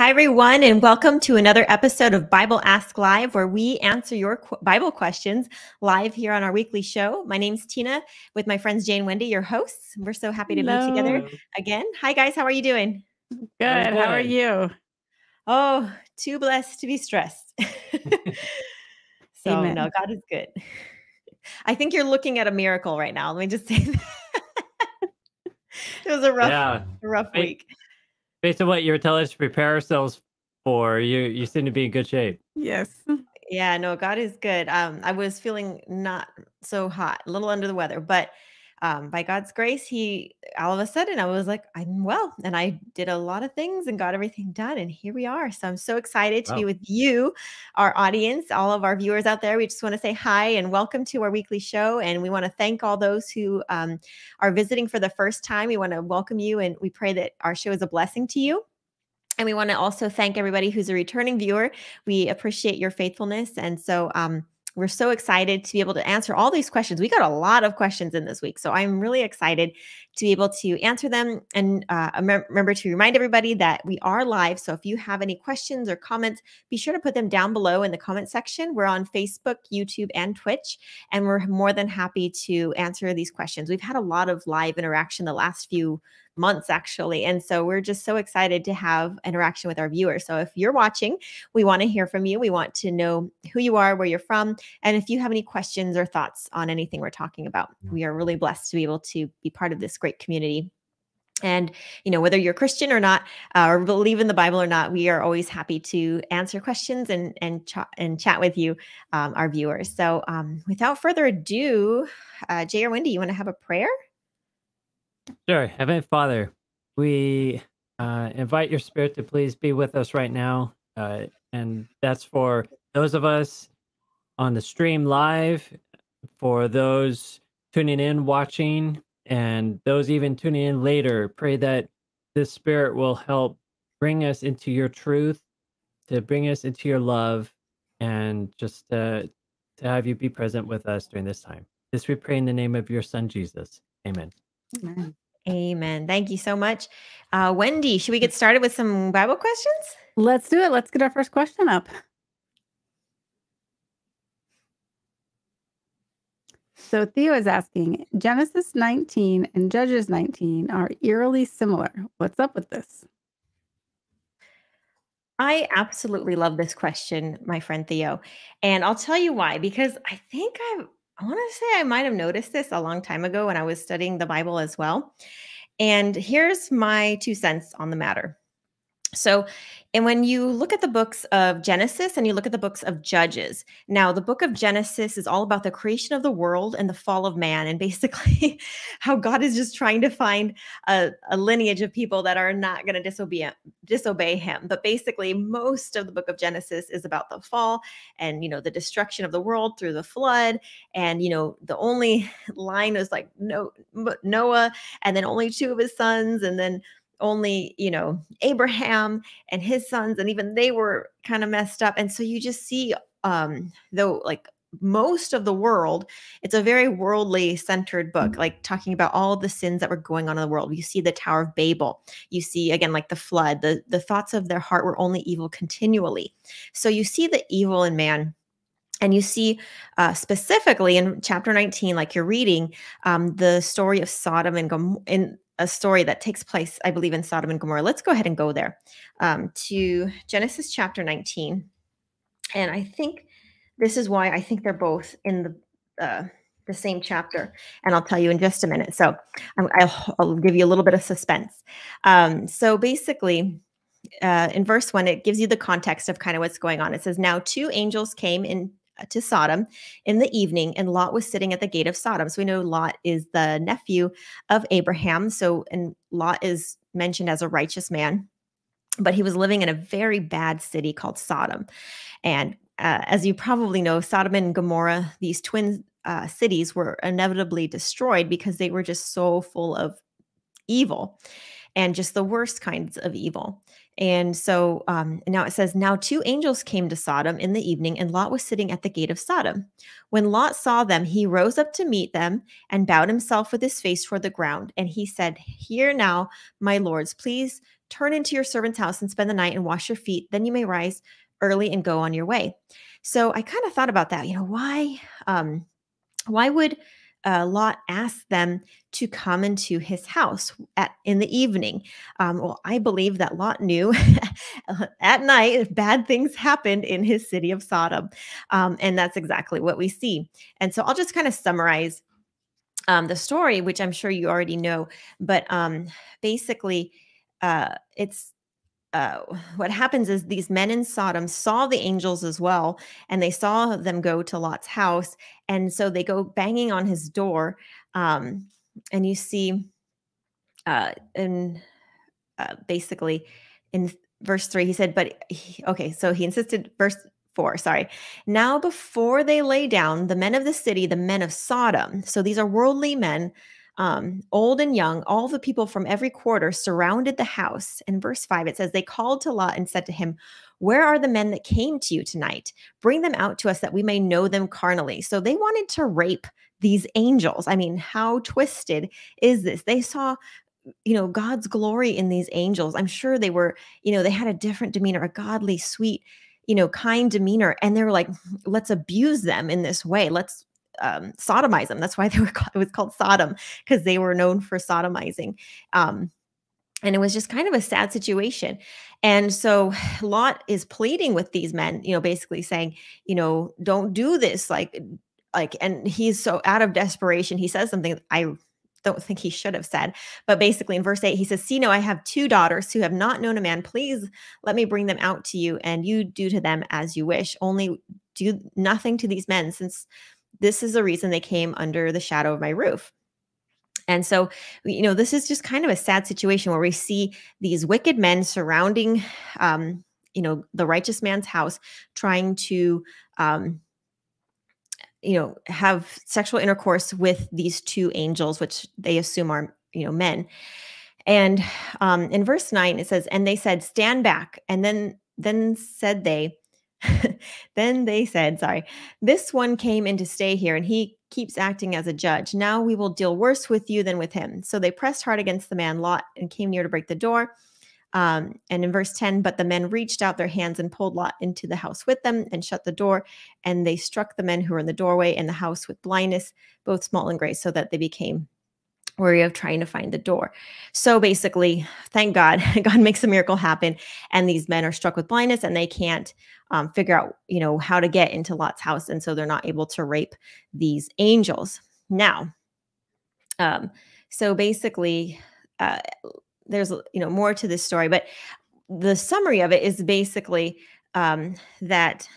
Hi, everyone, and welcome to another episode of Bible Ask Live, where we answer your qu- Bible questions live here on our weekly show. My name's Tina with my friends Jane Wendy, your hosts. We're so happy to Hello. be together again. Hi, guys. How are you doing? Good. How are good. you? Oh, too blessed to be stressed. so, Amen. no, God is good. I think you're looking at a miracle right now. Let me just say that. it was a rough, Yeah. rough Right. week. Based on what you were telling us to prepare ourselves for, you you seem to be in good shape. Yes. Yeah, no, God is good. Um, I was feeling not so hot, a little under the weather, but um, by God's grace, He all of a sudden I was like, I'm well, and I did a lot of things and got everything done, and here we are. So I'm so excited to be with you, our audience, all of our viewers out there. We just want to say hi and welcome to our weekly show, and we want to thank all those who um, are visiting for the first time. We want to welcome you, and we pray that our show is a blessing to you. And we want to also thank everybody who's a returning viewer. We appreciate your faithfulness. And so um, we're so excited to be able to answer all these questions. We got a lot of questions in this week. So I'm really excited to be able to answer them. And uh, remember to remind everybody that we are live. So if you have any questions or comments, be sure to put them down below in the comment section. We're on Facebook, YouTube, and Twitch. And we're more than happy to answer these questions. We've had a lot of live interaction the last few months actually and so we're just so excited to have interaction with our viewers so if you're watching we want to hear from you we want to know who you are where you're from and if you have any questions or thoughts on anything we're talking about we are really blessed to be able to be part of this great community. And you know whether you're christian or not uh, or believe in the bible or not we are always happy to answer questions and and, ch- and chat with you um, our viewers. So um, without further ado uh, jay or wendy you want to have a prayer? Sure, Heavenly Father, we uh, invite your Spirit to please be with us right now, uh, and that's for those of us on the stream live, for those tuning in, watching, and those even tuning in later. Pray that this Spirit will help bring us into your truth, to bring us into your love, and just uh, to have you be present with us during this time. This we pray in the name of your Son Jesus. Amen. Amen. Amen. Thank you so much. Uh, Wendy, should we get started with some Bible questions? Let's do it. Let's get our first question up. So Theo is asking Genesis 19 and Judges 19 are eerily similar. What's up with this? I absolutely love this question, my friend Theo. And I'll tell you why, because I think I, I want to say I might have noticed this a long time ago when I was studying the Bible as well. And here's my two cents on the matter. So, and when you look at the books of Genesis and you look at the books of Judges, now the book of Genesis is all about the creation of the world and the fall of man, and basically how God is just trying to find a, a lineage of people that are not going to disobey disobey Him. But basically, most of the book of Genesis is about the fall and you know the destruction of the world through the flood, and you know the only line is like no Noah, and then only two of his sons, and then only you know abraham and his sons and even they were kind of messed up and so you just see um though like most of the world it's a very worldly centered book like talking about all the sins that were going on in the world. You see the tower of babel. You see again like the flood. The the thoughts of their heart were only evil continually. So you see the evil in man and you see uh, specifically in chapter 19 like you're reading um, the story of sodom and gomorrah in a story that takes place i believe in sodom and gomorrah. Let's go ahead and go there um, to genesis chapter 19 and i think this is why i think they're both in the uh, the same chapter and i'll tell you in just a minute. So I'm- I'll, I'll give you a little bit of suspense. Um, so basically uh, in verse one, it gives you the context of kind of what's going on. It says, Now two angels came in to Sodom in the evening, and Lot was sitting at the gate of Sodom. So we know Lot is the nephew of Abraham. So, and Lot is mentioned as a righteous man, but he was living in a very bad city called Sodom. And uh, as you probably know, Sodom and Gomorrah, these twin uh, cities, were inevitably destroyed because they were just so full of evil and just the worst kinds of evil. And so um, now it says, Now two angels came to Sodom in the evening, and Lot was sitting at the gate of Sodom. When Lot saw them, he rose up to meet them and bowed himself with his face toward the ground. And he said, Here now, my lords, please turn into your servant's house and spend the night and wash your feet. Then you may rise early and go on your way. So I kind of thought about that. You know, why um, why would uh, Lot asked them to come into his house at in the evening. Um, well, I believe that Lot knew at night bad things happened in his city of Sodom, um, and that's exactly what we see. And so I'll just kind of summarize um, the story, which I'm sure you already know, but um, basically, uh, it's uh, what happens is these men in Sodom saw the angels as well, and they saw them go to Lot's house, and so they go banging on his door, um, and you see, uh, in uh, basically in verse three, he said, "But he, okay." So he insisted. Verse four, sorry. Now before they lay down, the men of the city, the men of Sodom. So these are worldly men um, old and young, all the people from every quarter surrounded the house. In verse 5, it says, They called to Lot and said to him, Where are the men that came to you tonight? Bring them out to us that we may know them carnally. So they wanted to rape these angels. I mean, how twisted is this? They saw you know god's glory in these angels i'm sure they were you know they had a different demeanor a godly sweet you know kind demeanor and they were like let's abuse them in this way let's um, sodomize them. That's why they were called, it was called Sodom because they were known for sodomizing. Um, and it was just kind of a sad situation. And so Lot is pleading with these men, you know, basically saying, you know, don't do this. Like, like, and he's so out of desperation. He says something I don't think he should have said, but basically in verse 8, he says, See, no, I have two daughters who have not known a man. Please let me bring them out to you, and you do to them as you wish. Only do nothing to these men, since this is the reason they came under the shadow of my roof. And so, you know, this is just kind of a sad situation where we see these wicked men surrounding, um, you know, the righteous man's house, trying to, um, you know, have sexual intercourse with these two angels, which they assume are, you know, men. And um, in verse nine, it says, "And they said, Stand back." And then, then said they, then they said, sorry, this one came in to stay here and he keeps acting as a judge. Now we will deal worse with you than with him. So they pressed hard against the man Lot and came near to break the door. Um, and in verse 10, but the men reached out their hands and pulled Lot into the house with them and shut the door. And they struck the men who were in the doorway and the house with blindness, both small and great, so that they became worry of trying to find the door. So basically, thank God, God makes a miracle happen, and these men are struck with blindness and they can't um, figure out, you know, how to get into Lot's house, and so they're not able to rape these angels. Now, um, so basically, uh, there's you know more to this story, but the summary of it is basically um, that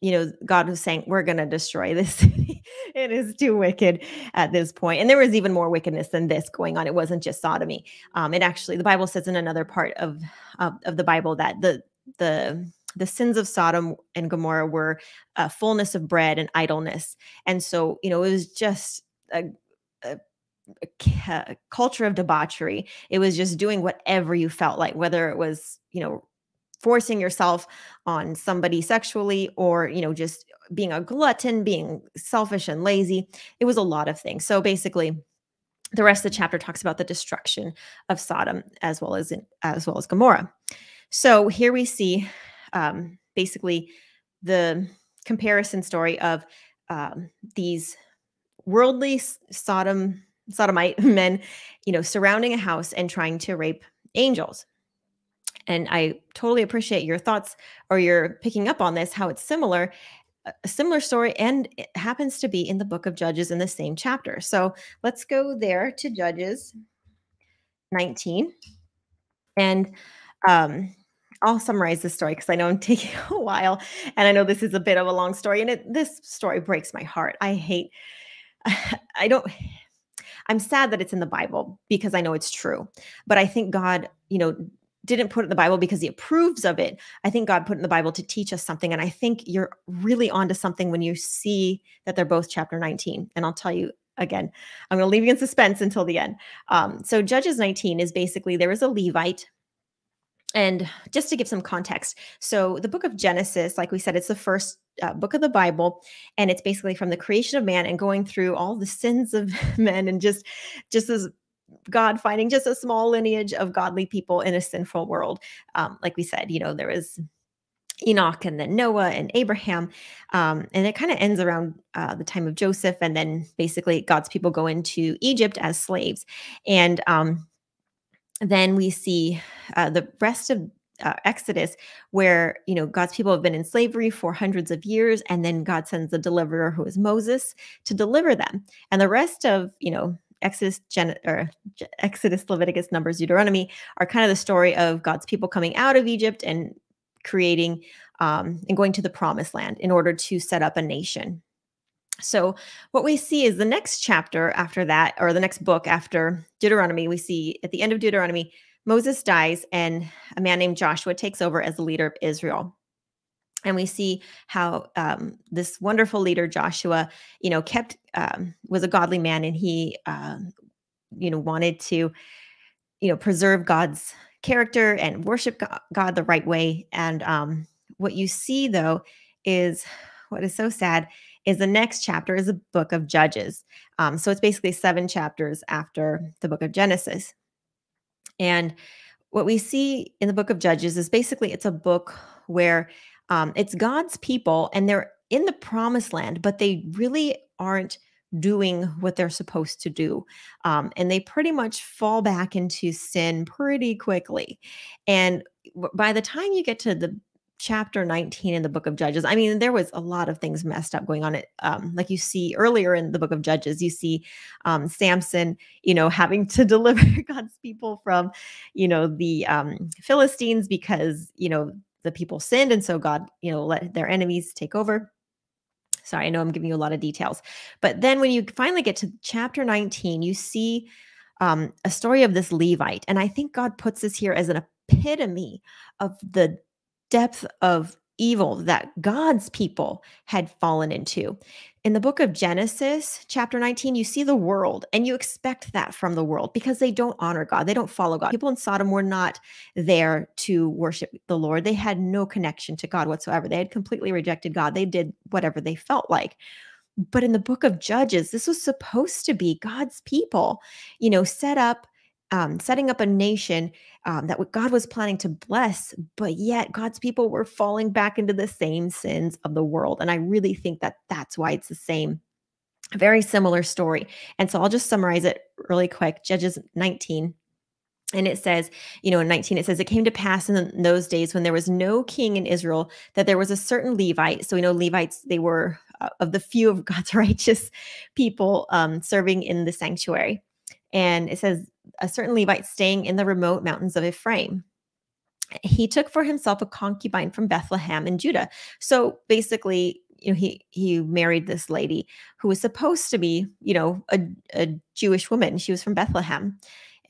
you know, God was saying, We're going to destroy this city. it is too wicked at this point. And there was even more wickedness than this going on. It wasn't just sodomy. Um, it actually, the Bible says in another part of, of, of the Bible that the, the, the sins of Sodom and Gomorrah were a fullness of bread and idleness. And so, you know, it was just a, a a culture of debauchery. It was just doing whatever you felt like, whether it was, you know, forcing yourself on somebody sexually or you know just being a glutton being selfish and lazy it was a lot of things. So basically the rest of the chapter talks about the destruction of sodom as well as as well as gomorrah. So here we see um, basically the comparison story of um, these worldly sodom sodomite men you know surrounding a house and trying to rape angels and I totally appreciate your thoughts or your picking up on this, how it's similar, a similar story, and it happens to be in the book of Judges in the same chapter. So let's go there to Judges 19. And um, I'll summarize this story because I know I'm taking a while, and I know this is a bit of a long story, and it, this story breaks my heart. I hate, I don't. I'm sad that it's in the Bible because I know it's true. But I think God, you know, didn't put in the Bible because he approves of it. I think God put in the Bible to teach us something. And I think you're really onto something when you see that they're both chapter 19. And I'll tell you again, I'm going to leave you in suspense until the end. Um, so, Judges 19 is basically there is a Levite. And just to give some context, so the book of Genesis, like we said, it's the first uh, book of the Bible, and it's basically from the creation of man and going through all the sins of men and just just as God finding just a small lineage of godly people in a sinful world. Um, like we said, you know, there was Enoch and then Noah and Abraham. Um, and it kind of ends around uh, the time of Joseph. And then basically God's people go into Egypt as slaves. And um, then we see uh, the rest of uh, Exodus, where you know God's people have been in slavery for hundreds of years, and then God sends the deliverer, who is Moses, to deliver them. And the rest of you know Exodus, Gen- or Exodus, Leviticus, Numbers, Deuteronomy are kind of the story of God's people coming out of Egypt and creating um, and going to the promised land in order to set up a nation. So, what we see is the next chapter after that, or the next book after Deuteronomy, we see at the end of Deuteronomy, Moses dies and a man named Joshua takes over as the leader of Israel. And we see how um, this wonderful leader, Joshua, you know, kept, um, was a godly man and he, um, you know, wanted to, you know, preserve God's character and worship God the right way. And um, what you see, though, is what is so sad is the next chapter is a book of Judges. Um, so it's basically seven chapters after the book of Genesis. And what we see in the book of Judges is basically it's a book where um, it's God's people and they're in the promised land, but they really aren't doing what they're supposed to do. Um, and they pretty much fall back into sin pretty quickly. And by the time you get to the chapter 19 in the book of judges i mean there was a lot of things messed up going on it um, like you see earlier in the book of judges you see um, samson you know having to deliver god's people from you know the um, philistines because you know the people sinned and so god you know let their enemies take over Sorry, I know I'm giving you a lot of details. But then when you finally get to chapter 19, you see um, a story of this Levite. And I think God puts this here as an epitome of the depth of evil that God's people had fallen into. In the book of Genesis, chapter 19, you see the world and you expect that from the world because they don't honor God. They don't follow God. People in Sodom were not there to worship the Lord. They had no connection to God whatsoever. They had completely rejected God. They did whatever they felt like. But in the book of Judges, this was supposed to be God's people, you know, set up um, setting up a nation um, that God was planning to bless, but yet God's people were falling back into the same sins of the world. And I really think that that's why it's the same, very similar story. And so I'll just summarize it really quick Judges 19. And it says, you know, in 19, it says, It came to pass in those days when there was no king in Israel that there was a certain Levite. So we know Levites, they were uh, of the few of God's righteous people um, serving in the sanctuary. And it says, Uh, a certain Levite staying in the remote mountains of Ephraim. He took for himself a concubine from Bethlehem in Judah. So basically, you know, he he married this lady who was supposed to be, you know, a, a Jewish woman. She was from Bethlehem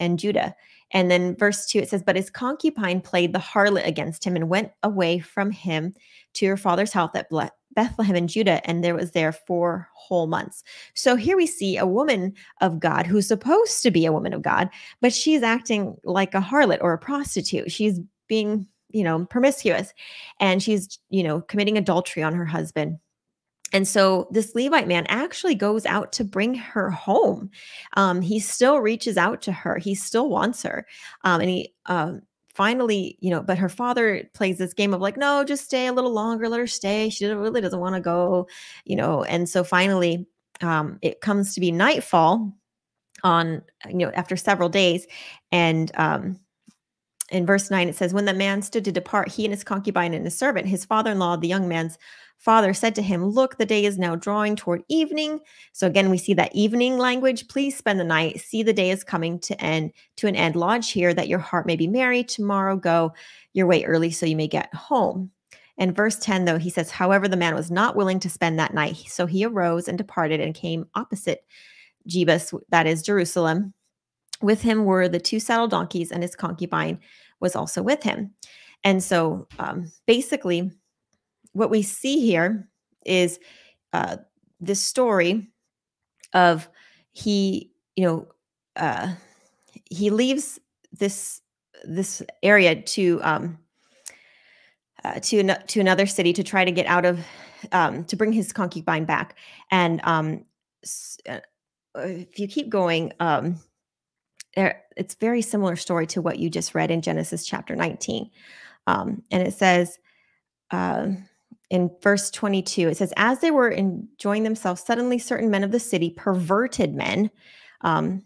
and Judah. And then verse 2 it says, But his concubine played the harlot against him and went away from him to her father's house at Bethlehem in Judah, and there was there four whole months. So here we see a woman of God who's supposed to be a woman of God, but she's acting like a harlot or a prostitute. She's being, you know, promiscuous and she's, you know, committing adultery on her husband. And so this Levite man actually goes out to bring her home. Um, he still reaches out to her. He still wants her. Um, and he um, finally, you know, but her father plays this game of like, no, just stay a little longer, let her stay. She really doesn't want to go, you know. And so finally, um, it comes to be nightfall on, you know, after several days. And um, in verse 9, it says, When the man stood to depart, he and his concubine and his servant, his father in law, the young man's father, said to him, Look, the day is now drawing toward evening. So again, we see that evening language. Please spend the night. See, the day is coming to end to an end. Lodge here that your heart may be merry. Tomorrow go your way early so you may get home. And verse 10, though, he says, However, the man was not willing to spend that night. So he arose and departed and came opposite Jebus, that is Jerusalem. With him were the two saddle donkeys, and his concubine was also with him. And so um, basically, what we see here is uh, this story of he, you know, uh, he leaves this this area to um, uh, to an, to another city to try to get out of um, to bring his concubine back. And um, uh, if you keep going, um, there it's very similar story to what you just read in Genesis chapter 19. Um, and it says uh, in verse 22, it says, As they were enjoying themselves, suddenly certain men of the city, perverted men, um,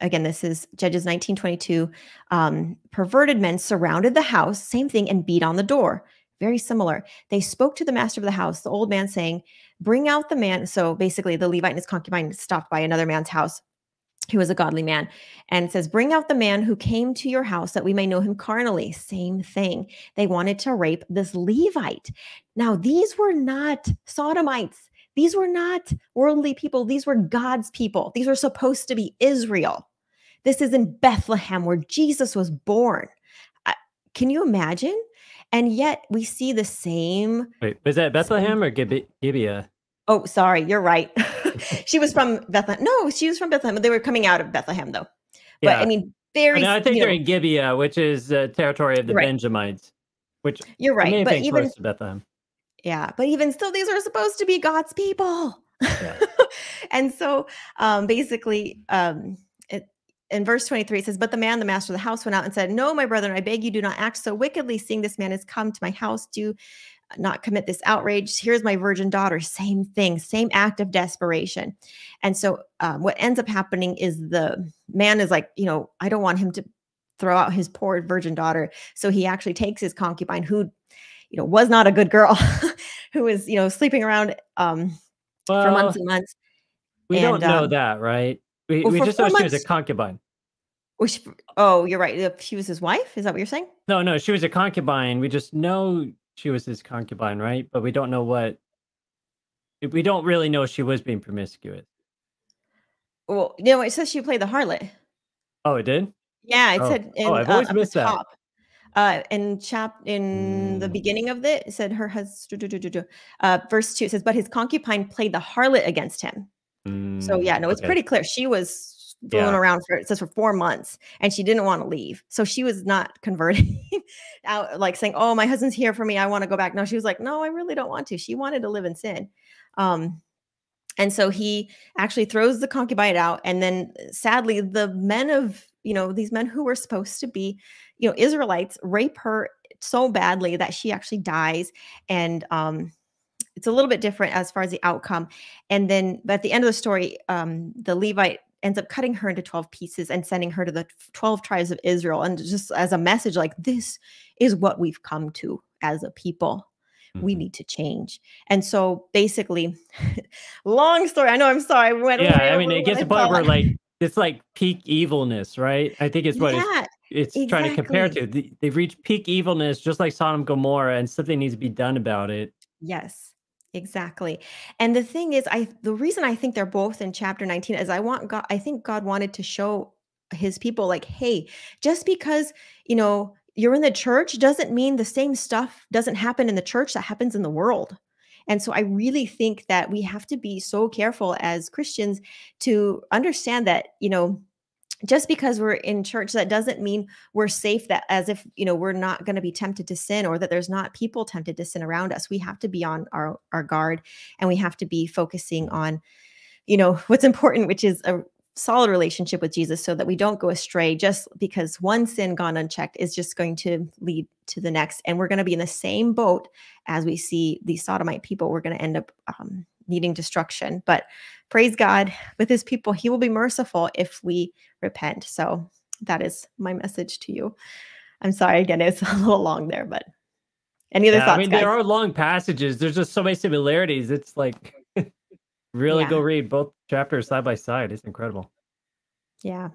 again, this is Judges 19 22, um, perverted men surrounded the house, same thing, and beat on the door. Very similar. They spoke to the master of the house, the old man, saying, Bring out the man. So basically, the Levite and his concubine stopped by another man's house he was a godly man and says bring out the man who came to your house that we may know him carnally. Same thing. They wanted to rape this levite. Now these were not sodomites. These were not worldly people. These were god's people. These were supposed to be israel. This is in bethlehem where jesus was born. Can you imagine? And yet we see the same wait was that bethlehem or gibeah oh sorry you're right she was from Bethlehem. No, she was from Bethlehem. They were coming out of Bethlehem though. But yeah. I mean, very. I think they're know, in Gibeah, which is uh, territory of the right. Benjamites. Which you're right, but even close to Bethlehem. Yeah, but even still, these are supposed to be God's people. Yeah. and so, um, basically, um, it, in verse 23 it says but the man the master of the house went out and said no my brother i beg you do not act so wickedly seeing this man has come to my house do not commit this outrage. Here's my virgin daughter. Same thing, same act of desperation. And so, um, what ends up happening is the man is like, you know, I don't want him to throw out his poor virgin daughter. So he actually takes his concubine, who, you know, was not a good girl, who was, you know, sleeping around um, well, for months and months. We and, don't know um, that, right? We, well, we just know she was a concubine. Which, oh, you're right. She was his wife. Is that what you're saying? No, no, she was a concubine. We just know she was his concubine, right? But we don't know what. We don't really know she was being promiscuous. Well, you know, it says she played the harlot. Oh, it did. Yeah, it oh. said. In, oh, I've always uh, missed that. Uh, in chap in mm. the beginning of it, it said her husband. Uh, verse two says, "But his concubine played the harlot against him." Mm. So yeah, no, it's okay. pretty clear. She was fooling yeah. around for it says for four months and she didn't want to leave. So she was not converting out like saying oh my husband's here for me i want to go back. No she was like no i really don't want to. She wanted to live in sin. Um and so he actually throws the concubine out and then sadly the men of you know these men who were supposed to be you know israelites rape her so badly that she actually dies and um it's a little bit different as far as the outcome. And then at the end of the story um the levite ends up cutting her into 12 pieces and sending her to the 12 tribes of Israel. And just as a message, like, this is what we've come to as a people. Mm-hmm. We need to change. And so basically, long story. I know I'm sorry. We went yeah, I mean, it gets to point where like it's like peak evilness, right? I think it's what yeah, it's, it's exactly. trying to compare to. They've reached peak evilness, just like Sodom and Gomorrah, and something needs to be done about it. Yes. Exactly. And the thing is, I the reason I think they're both in chapter 19 is I want God, I think God wanted to show his people like, hey, just because, you know, you're in the church doesn't mean the same stuff doesn't happen in the church that happens in the world. And so I really think that we have to be so careful as Christians to understand that, you know, just because we're in church that doesn't mean we're safe that as if you know we're not going to be tempted to sin or that there's not people tempted to sin around us. We have to be on our our guard and we have to be focusing on you know what's important which is a solid relationship with Jesus so that we don't go astray just because one sin gone unchecked is just going to lead to the next. And we're going to be in the same boat as we see the sodomite people. We're going to end up um, needing destruction. But praise God with his people. He will be merciful if we repent. So that is my message to you. I'm sorry again, it's a little long there, but any other yeah, thoughts? I mean, guys? there are long passages. There's just so many similarities. It's like really yeah. go read both chapters side by side. It's incredible. Yeah.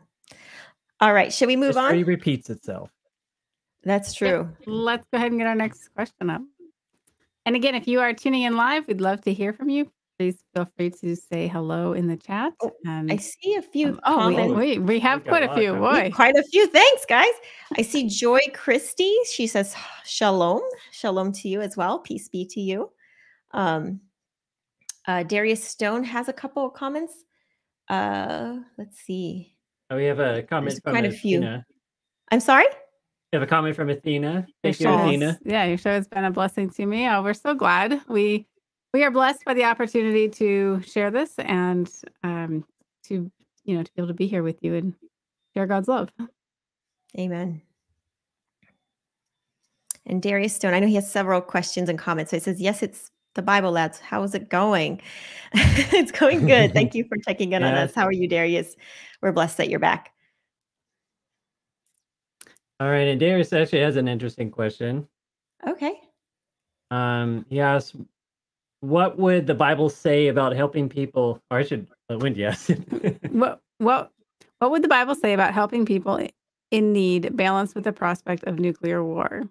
All right. Should we move History on? repeats itself. That's true. Let's go ahead and get our next question up. And again, if you are tuning in live, we'd love to hear from you please feel free to say hello in the chat. Oh, and I see a few. Um, oh, wait, wait, we have quite a few. Boy, quite a few. Thanks, guys. I see Joy Christie. She says shalom, shalom to you as well. Peace be to you. Um, uh, Darius Stone has a couple of comments. Uh, let's see. Oh, we have a comment There's from quite a few. I'm sorry. We have a comment from Athena. Thank you, Athena. Yeah, your show has been a blessing to me. Oh, we're so glad we we are blessed by the opportunity to share this and um, to you know to be able to be here with you and share God's love. Amen. And Darius Stone, I know he has several questions and comments. So he says, Yes, it's the Bible, lads. How is it going? it's going good. Thank you for checking in on us. How are you, Darius? We're blessed that you're back. All right, and Darius actually has an interesting question. Okay. Um, he asks, "What would the Bible say about helping people?" Or I should, uh, Wendy asked. What what what would the Bible say about helping people in need balanced with the prospect of nuclear war?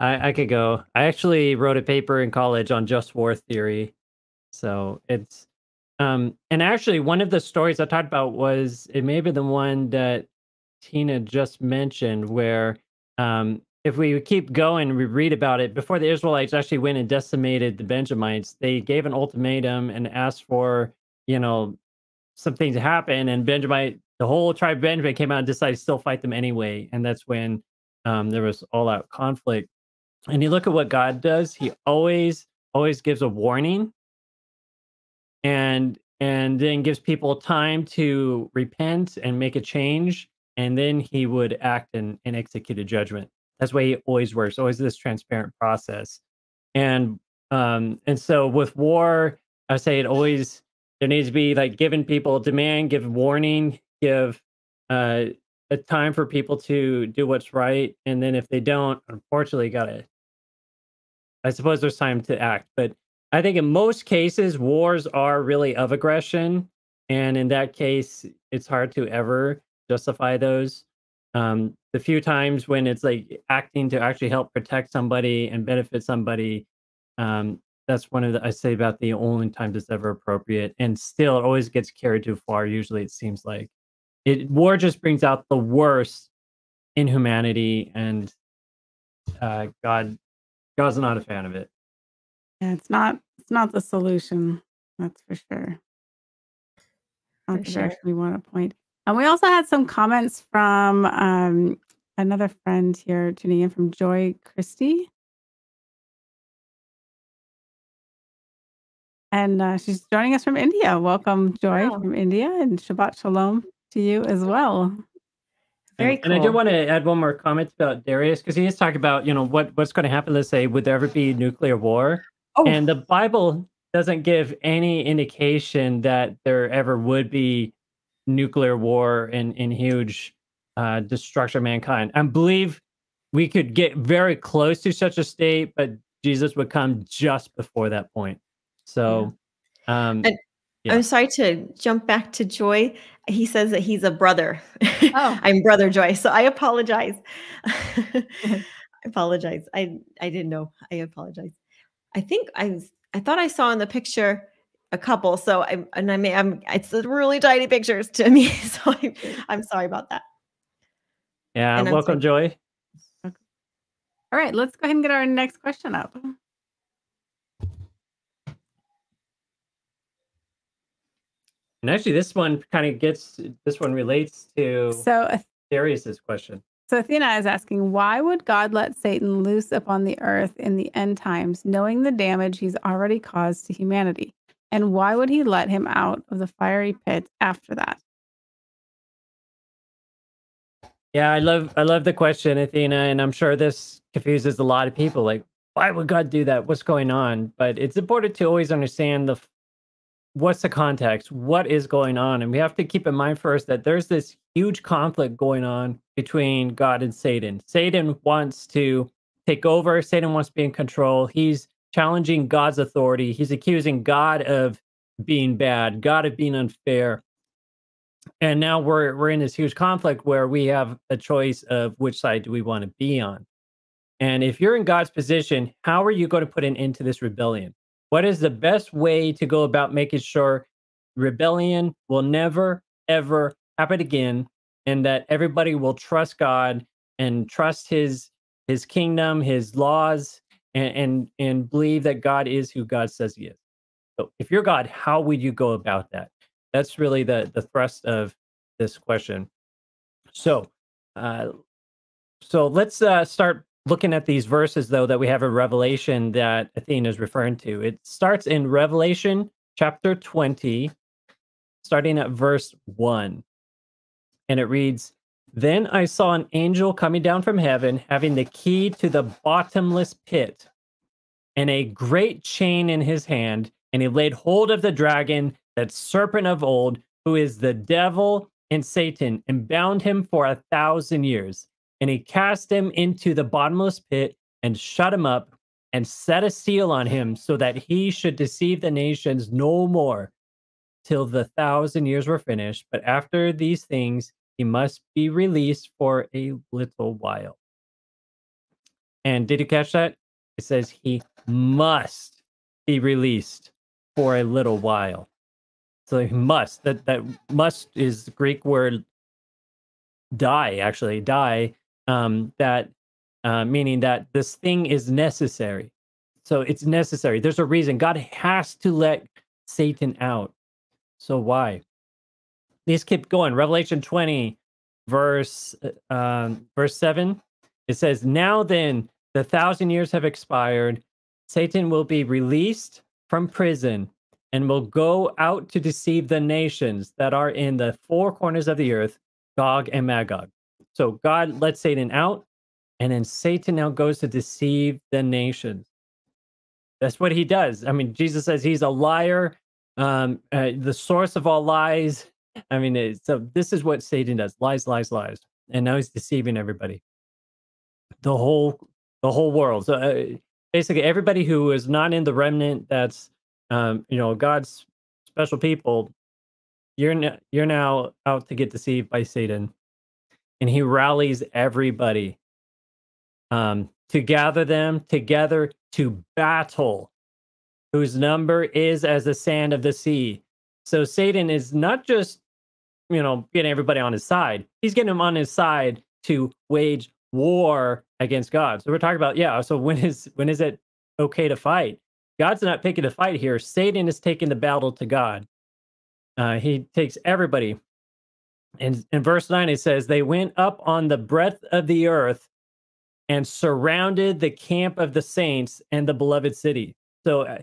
I, I could go. I actually wrote a paper in college on just war theory. So it's um and actually one of the stories I talked about was it may be the one that Tina just mentioned where um if we keep going we read about it before the Israelites actually went and decimated the Benjamites, they gave an ultimatum and asked for, you know, something to happen and Benjamin the whole tribe of Benjamin came out and decided to still fight them anyway. And that's when um, there was all out conflict and you look at what God does, he always always gives a warning and and then gives people time to repent and make a change and then he would act and, and execute a judgment. That's the way he always works, always this transparent process. And um and so with war, I say it always there needs to be like giving people demand, give warning, give uh a time for people to do what's right. And then if they don't unfortunately gotta i suppose there's time to act. But i think in most cases wars are really of aggression. And in that case it's hard to ever justify those um the few times when it's like acting to actually help protect somebody and benefit somebody um that's one of the i say about the only times it's ever appropriate and still it always gets carried too far usually it seems like it war just brings out the worst in humanity and uh god god's not a fan of it Yeah, it's not it's not the solution. That's for sure. Not For the sure. direction we want to point. And we also had some comments from um, another friend here tuning in from Joy Christie. And uh, she's joining us from India. Welcome, Joy, Wow. from India, and Shabbat Shalom to you as well. Very and, and I do want to add one more comment about Darius because he is talking about you know what what's going to happen. Let's say would there ever be nuclear war? Oh, And the Bible doesn't give any indication that there ever would be nuclear war and, and huge uh, destruction of mankind. I believe we could get very close to such a state, but Jesus would come just before that point. So, um, And yeah. I'm sorry to jump back to Joy. He says that he's a brother. Oh. I'm brother Joy. So I apologize. I apologize. I I didn't know. I apologize. I think I I thought I saw in the picture a couple. So I and I may I'm it's really tiny pictures to me. So I, I'm sorry about that. yeah, and I'm welcome, Joy. All right, let's go ahead and get our next question up. And actually, this one kind of gets this one relates to So, Darius's question. So Athena is asking, why would God let Satan loose upon the earth in the end times, knowing the damage he's already caused to humanity? And why would he let him out of the fiery pit after that? Yeah, I love I love the question, Athena, and I'm sure this confuses a lot of people. Like, why would God do that? What's going on? But it's important to always understand the what's the context, what is going on, and we have to keep in mind first that there's this huge conflict going on between God and Satan. Satan wants to take over. Satan wants to be in control. He's challenging God's authority. He's accusing God of being bad, God of being unfair. And now we're we're in this huge conflict where we have a choice of which side do we want to be on. And if you're in god's position how are you going to put an end to this rebellion? What is the best way to go about making sure rebellion will never ever happen again and that everybody will trust god and trust his his kingdom his laws and and, and believe that god is who god says he is. So if you're god how would you go about that? That's really the the thrust of this question. So uh so let's uh start looking at these verses though that we have in revelation that athena is referring to. It starts in revelation chapter 20 starting at verse 1. And it reads Then I saw an angel coming down from heaven, having the key to the bottomless pit and a great chain in his hand. And he laid hold of the dragon, that serpent of old, who is the devil and Satan, and bound him for a thousand years. And he cast him into the bottomless pit and shut him up and set a seal on him so that he should deceive the nations no more till the thousand years were finished. But after these things, he must be released for a little while. And did you catch that? It says he must be released for a little while. So he must. That that must is the Greek word die, actually, die. Um, that uh, meaning that this thing is necessary. So it's necessary. There's a reason. God has to let Satan out. So why? Let's keep going. Revelation 20, verse uh, um, verse 7. It says, Now then, the thousand years have expired. Satan will be released from prison and will go out to deceive the nations that are in the four corners of the earth, Gog and Magog. So God lets Satan out, and then Satan now goes to deceive the nations. That's what he does. I mean, Jesus says he's a liar, um, uh, the source of all lies. I mean, so this is what Satan does: lies, lies, lies, and now he's deceiving everybody, the whole, the whole world. So uh, basically, everybody who is not in the remnant, that's um, you know God's special people, you're n- you're now out to get deceived by Satan, and he rallies everybody um, to gather them together to battle, whose number is as the sand of the sea. So Satan is not just, you know, getting everybody on his side. He's getting them on his side to wage war against God. So we're talking about, yeah. So when is when is it okay to fight? God's not picking a fight here. Satan is taking the battle to God. Uh, he takes everybody. And in verse 9, it says, They went up on the breadth of the earth and surrounded the camp of the saints and the beloved city. So, uh,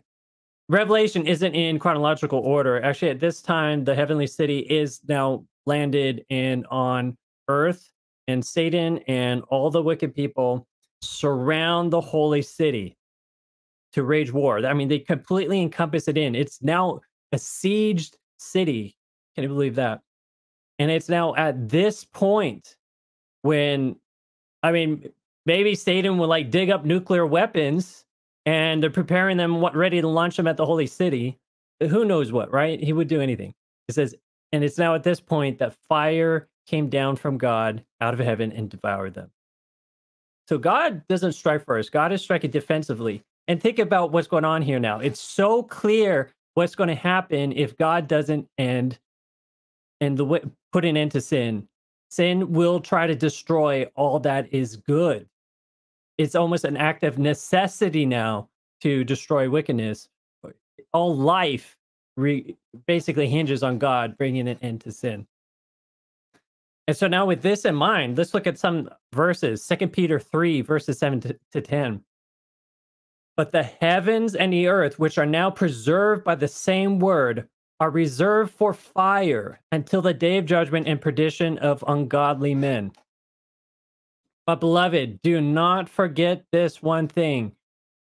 Revelation isn't in chronological order. Actually, at this time, the heavenly city is now landed in on earth, and Satan and all the wicked people surround the holy city to rage war. I mean, they completely encompass it in. It's now a sieged city. Can you believe that? And it's now at this point when, I mean, maybe Satan will like dig up nuclear weapons and they're preparing them what ready to launch them at the holy city. Who knows what, right? He would do anything. It says, and it's now at this point that fire came down from God out of heaven and devoured them. So God doesn't strike first. God is striking defensively. And think about what's going on here now. It's so clear what's going to happen if God doesn't end and the way, put an end to sin. Sin will try to destroy all that is good it's almost an act of necessity now to destroy wickedness. All life re- basically hinges on God bringing an end to sin. And so now with this in mind, let's look at some verses. Second Peter 3, verses 7 to, to 10. But the heavens and the earth, which are now preserved by the same word, are reserved for fire until the day of judgment and perdition of ungodly men. But beloved, do not forget this one thing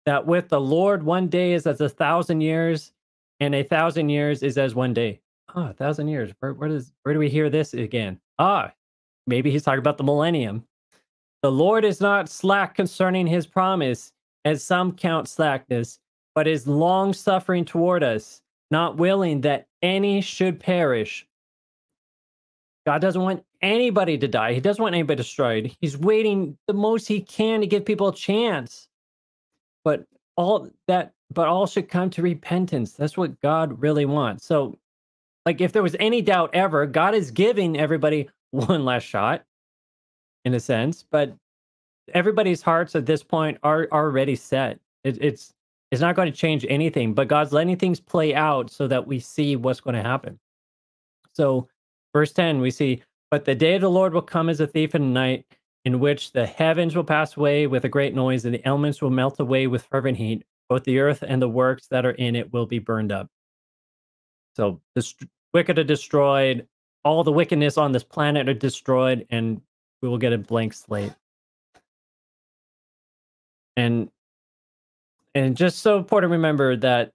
that with the Lord, one day is as a thousand years, and a thousand years is as one day. Ah, a thousand years. Where, where does where do we hear this again? Ah, maybe he's talking about the millennium. The Lord is not slack concerning his promise, as some count slackness, but is long suffering toward us, not willing that any should perish. God doesn't want anybody to die. He doesn't want anybody destroyed. He's waiting the most he can to give people a chance. But all that, but all should come to repentance. That's what God really wants. So, like, if there was any doubt ever, God is giving everybody one last shot, in a sense. But everybody's hearts at this point are, already set. It, it's it's not going to change anything. But God's letting things play out so that we see what's going to happen. So, verse ten, we see but the day of the Lord will come as a thief in the night, in which the heavens will pass away with a great noise, and the elements will melt away with fervent heat. Both the earth and the works that are in it will be burned up. So this wicked are destroyed, all the wickedness on this planet are destroyed, and we will get a blank slate. And and just so important to remember that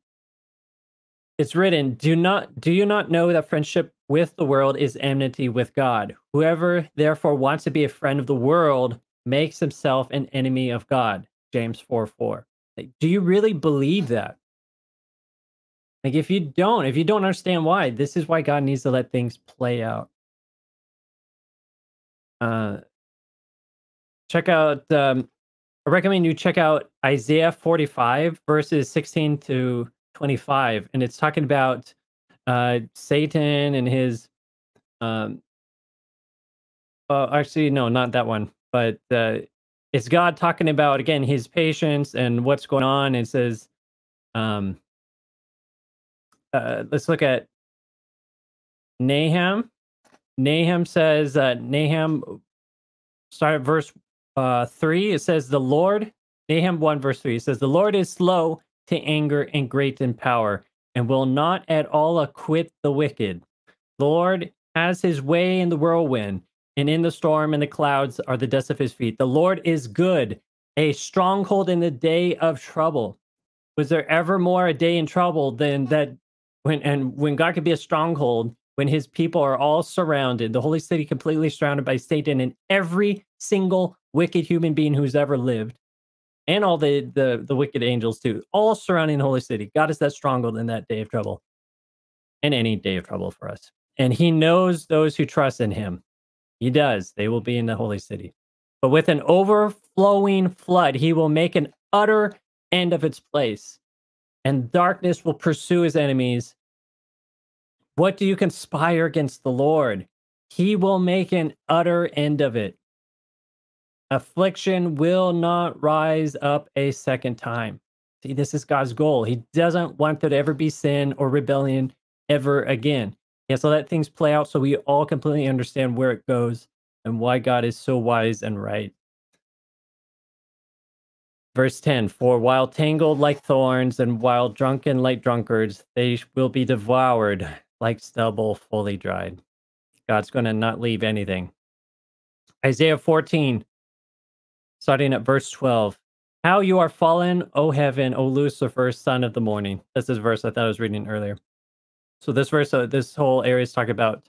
it's written, do not do you not know that friendship with the world is enmity with God? Whoever therefore wants to be a friend of the world makes himself an enemy of God. James 4 4. Like, do you really believe that? Like, if you don't, if you don't understand why, this is why God needs to let things play out. Uh, check out, um, I recommend you check out Isaiah 45, verses 16 to 25. And it's talking about uh, Satan and his, um, well, actually, no, not that one, but uh, it's God talking about, again, his patience and what's going on. It says, um, uh, let's look at Nahum. Nahum says, uh, Nahum, start at verse uh, 3. It says, The Lord, Nahum 1, verse 3, it says, The Lord is slow to anger and great in power, and will not at all acquit the wicked. The Lord has his way in the whirlwind, and in the storm and the clouds are the dust of his feet. The Lord is good, a stronghold in the day of trouble. Was there ever more a day in trouble than that when and when God could be a stronghold, when his people are all surrounded, the holy city completely surrounded by Satan and every single wicked human being who's ever lived, and all the the, the wicked angels too, all surrounding the holy city. God is that stronghold in that day of trouble. And any day of trouble for us. And he knows those who trust in him. He does. They will be in the holy city. But with an overflowing flood, he will make an utter end of its place and darkness will pursue his enemies. What do you conspire against the Lord? He will make an utter end of it. Affliction will not rise up a second time. See, this is God's goal. He doesn't want there to ever be sin or rebellion ever again. He has to let things play out so we all completely understand where it goes and why God is so wise and right. Verse 10 For while tangled like thorns and while drunken like drunkards, they will be devoured like stubble fully dried. God's going to not leave anything. Isaiah 14, starting at verse 12. How you are fallen, O heaven, O Lucifer, son of the morning. That's this verse I thought I was reading earlier. So this verse, uh, this whole area is talking about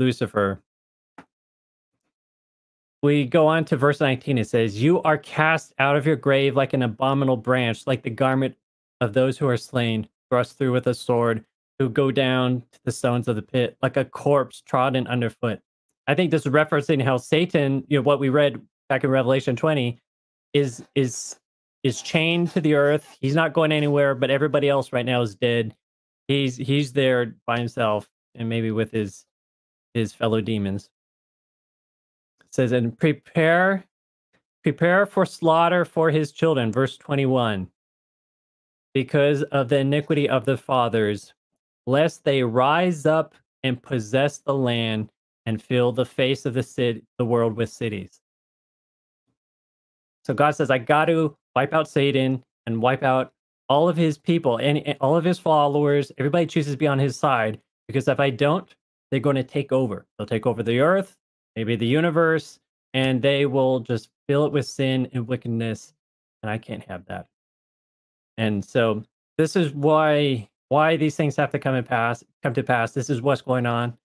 Lucifer we go on to verse 19. It says, You are cast out of your grave like an abominable branch, like the garment of those who are slain, thrust through with a sword, who go down to the stones of the pit, like a corpse trodden underfoot. I think this is referencing how Satan, you know, what we read back in Revelation 20, is is is chained to the earth. He's not going anywhere, but everybody else right now is dead. He's he's there by himself and maybe with his his fellow demons says, and prepare, prepare for slaughter for his children. Verse 21. Because of the iniquity of the fathers, lest they rise up and possess the land and fill the face of the city, the world with cities. So God says, I got to wipe out Satan and wipe out all of his people and all of his followers. Everybody chooses to be on his side because if I don't, they're going to take over. They'll take over the earth maybe the universe, and they will just fill it with sin and wickedness. And I can't have that. And so this is why why these things have to come and pass come to pass. This is what's going on.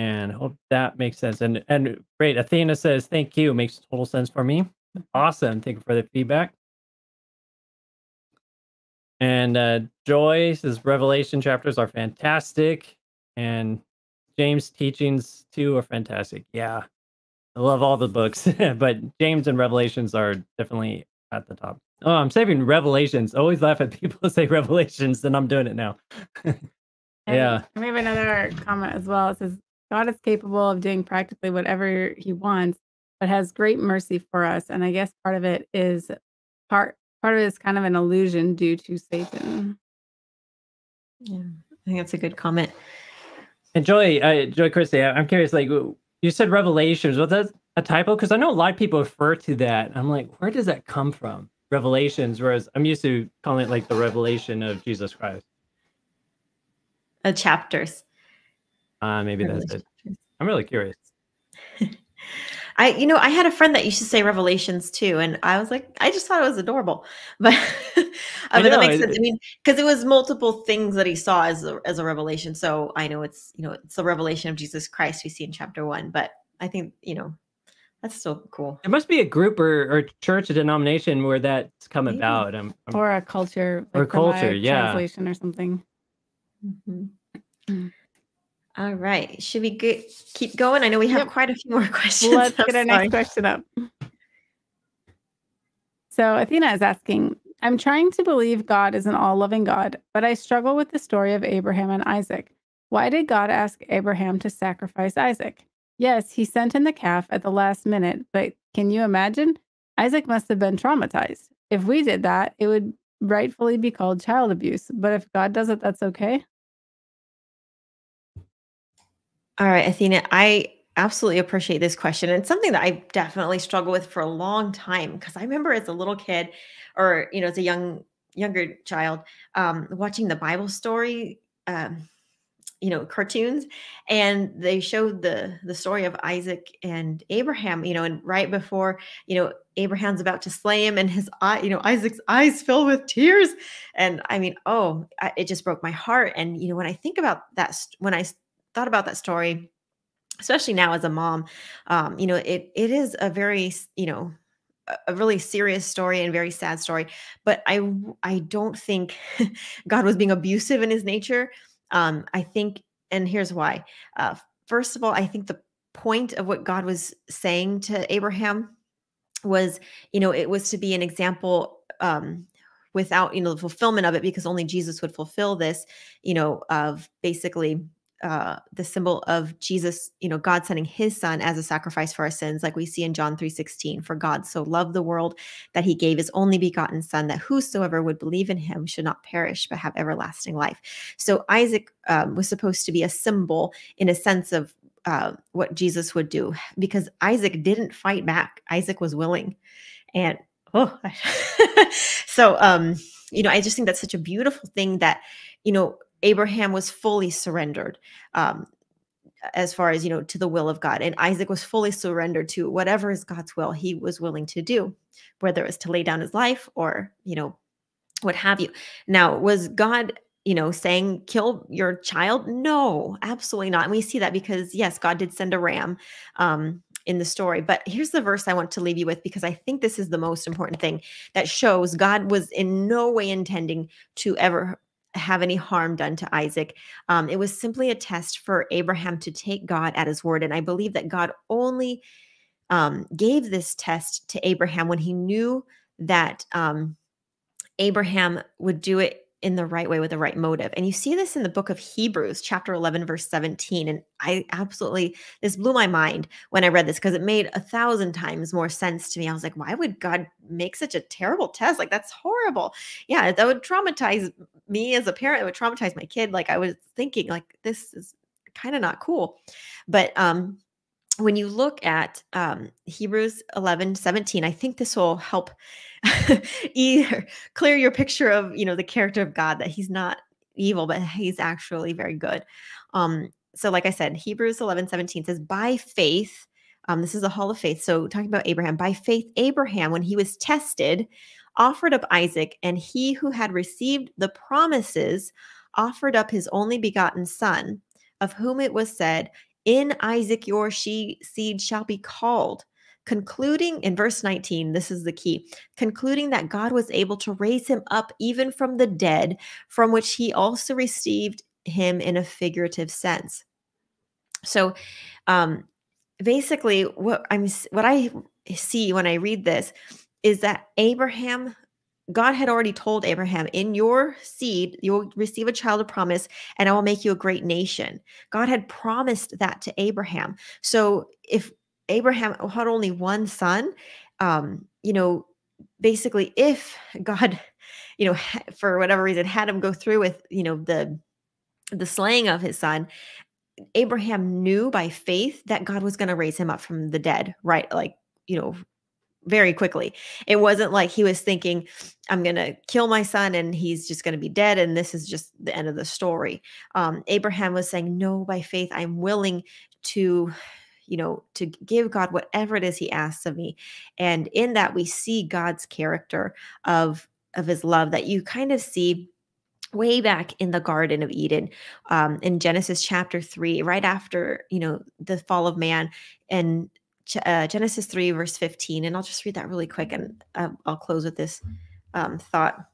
And hope that makes sense. And and great. Athena says, thank you. Makes total sense for me. Awesome. Thank you for the feedback. And uh, Joy says Revelation chapters are fantastic. And James' teachings too are fantastic. Yeah, I love all the books, but James and Revelations are definitely at the top. Oh, I'm saving Revelations. Always laugh at people who say Revelations, then I'm doing it now. yeah. And we have another comment as well. It says, God is capable of doing practically whatever he wants, but has great mercy for us. And I guess part of it is part part of it is kind of an illusion due to Satan. Yeah, I think that's a good comment. And Joy, uh, Joy Christie, I'm curious. Like you said, Revelations. Was that a typo? Because I know a lot of people refer to that. I'm like, where does that come from? Revelations, whereas I'm used to calling it like the revelation of Jesus Christ. Uh, chapters. Uh, maybe that's it. I'm really curious. I, you know, I had a friend that used to say Revelations too, and I was like, I just thought it was adorable, but, uh, I but that know. makes It, sense. I mean, because it was multiple things that he saw as a, as a revelation. So I know it's you know it's the revelation of Jesus Christ we see in chapter one, but I think you know that's still cool. there must be a group or, or church or denomination where that's come Maybe. about. I'm, I'm- Or a culture, Or like the culture, yeah. translation or something. Mhm. All right, should we get, keep going? I know we have Yep. quite a few more questions. Let's I'm get our sorry. next question up. So Athena is asking, I'm trying to believe God is an all loving God, but I struggle with the story of Abraham and Isaac. Why did God ask Abraham to sacrifice Isaac? Yes, he sent in the calf at the last minute, but can you imagine? Isaac must have been traumatized. If we did that, it would rightfully be called child abuse. But if God does it, that's okay. All right, Athena, I absolutely appreciate this question. It's something that I definitely struggle with for a long time because I remember as a little kid or, you know, as a young, younger child, um, watching the Bible story, um, you know, cartoons, and they showed the the story of Isaac and Abraham, you know, and right before, you know, Abraham's about to slay him and his eye, you know, Isaac's eyes fill with tears. And I mean, oh, I, it just broke my heart. And, you know, when I think about that, when I thought about that story, especially now as a mom, um, you know, it it is a very, you know, a really serious story and very sad story. But I I don't think God was being abusive in his nature. Um, I think, and here's why. Uh, first of all, I think the point of what God was saying to Abraham was, you know, it was to be an example um, without, you know, the fulfillment of it, because only Jesus would fulfill this, you know, of basically uh, the symbol of Jesus, you know, God sending his son as a sacrifice for our sins, like we see in John 3:16. For God so loved the world that he gave his only begotten son, that whosoever would believe in him should not perish, but have everlasting life. So Isaac um, was supposed to be a symbol in a sense of uh, what Jesus would do, because Isaac didn't fight back. Isaac was willing, and oh, so um, you know, I just think that's such a beautiful thing that you know Abraham was fully surrendered. Um, as far as you know to the will of god and isaac was fully surrendered to whatever is god's will he was willing to do whether it was to lay down his life or you know what have you now was god you know saying kill your child no absolutely not and we see that because yes god did send a ram um in the story but here's the verse i want to leave you with because i think this is the most important thing that shows god was in no way intending to ever have any harm done to isaac um, it was simply a test for abraham to take god at his word and i believe that god only um, gave this test to abraham when he knew that um, Abraham would do it in the right way with the right motive. And you see this in the book of Hebrews, chapter 11, verse 17. And I absolutely, this blew my mind when I read this because it made a thousand times more sense to me. I was like, why would God make such a terrible test? Like, that's horrible. Yeah, that would traumatize me as a parent. It would traumatize my kid. Like, I was thinking, like, this is kind of not cool. But, um, when you look at um, Hebrews 11, 17, I think this will help either clear your picture of, you know, the character of God, that he's not evil, but he's actually very good. Um, so like I said, Hebrews 11, 17 says, by faith, um, this is a hall of faith. So talking about Abraham, by faith, Abraham, when he was tested, offered up Isaac, and he who had received the promises offered up his only begotten son, of whom it was said, in Isaac your she seed shall be called. Concluding in verse 19, this is the key concluding that God was able to raise him up even from the dead, from which he also received him in a figurative sense. So, um, basically, what I'm what I see when I read this is that Abraham God had already told Abraham, in your seed, you'll receive a child of promise, and I will make you a great nation. God had promised that to Abraham. So if Abraham had only one son, um, you know, basically, if God, you know, for whatever reason, had him go through with, you know, the the slaying of his son, Abraham knew by faith that God was going to raise him up from the dead, right? Like, you know, very quickly. It wasn't like he was thinking, I'm going to kill my son and he's just going to be dead. And this is just the end of the story. Um, Abraham was saying, No, by faith, I'm willing to you know to give god whatever it is he asks of me and in that we see god's character of of his love that you kind of see way back in the garden of eden um, in genesis chapter 3 right after you know the fall of man and uh, genesis 3 verse 15 and i'll just read that really quick and uh, i'll close with this um, thought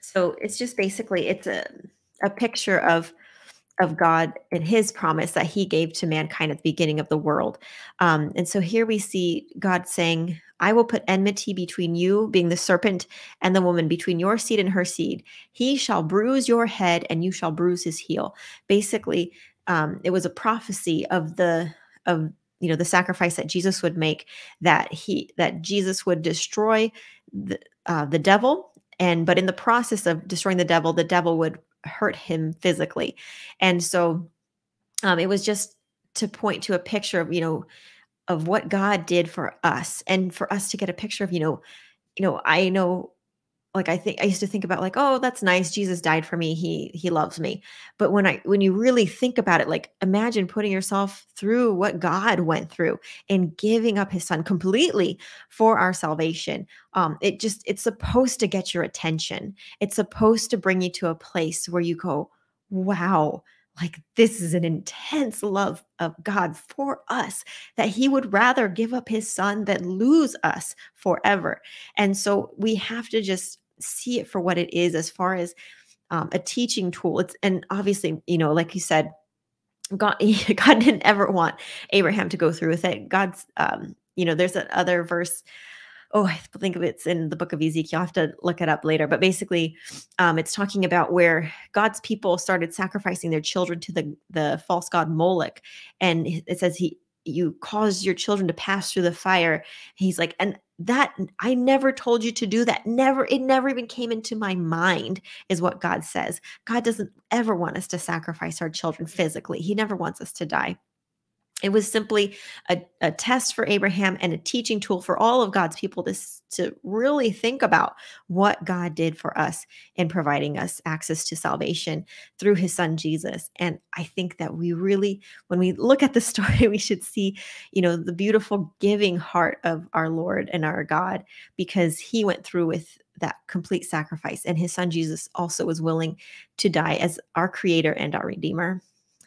so it's just basically it's a, a picture of of God and his promise that he gave to mankind at the beginning of the world. Um, and so here we see God saying, I will put enmity between you, being the serpent, and the woman, between your seed and her seed. He shall bruise your head, and you shall bruise his heel. Basically, um, it was a prophecy of the of you know the sacrifice that Jesus would make, that he that Jesus would destroy the uh, the devil, and but in the process of destroying the devil, the devil would hurt him physically. And so um, it was just to point to a picture of, you know, of what God did for us and for us to get a picture of, you know, you know, I know like i think i used to think about like oh that's nice jesus died for me he he loves me. But when i when you really think about it like imagine putting yourself through what god went through and giving up his son completely for our salvation. Um it just it's supposed to get your attention. It's supposed to bring you to a place where you go wow like this is an intense love of God for us that he would rather give up his son than lose us forever. And so we have to just see it for what it is as far as um, a teaching tool. It's and obviously, you know, like you said, God, God didn't ever want Abraham to go through with it. God's, um, you know, there's another verse oh, I think it's in the book of Ezekiel. I have to look it up later. But basically, um, it's talking about where God's people started sacrificing their children to the the false god Moloch, and it says he you caused your children to pass through the fire. He's like, and that I never told you to do that. Never, it never even came into my mind, is what God says. God doesn't ever want us to sacrifice our children physically. He never wants us to die. It was simply a, a, test for Abraham and a teaching tool for all of God's people to, to really think about what God did for us in providing us access to salvation through his son Jesus. And I think that we really, when we look at the story, we should see, you know, the beautiful giving heart of our Lord and our God because he went through with that complete sacrifice. And his son Jesus also was willing to die as our creator and our redeemer.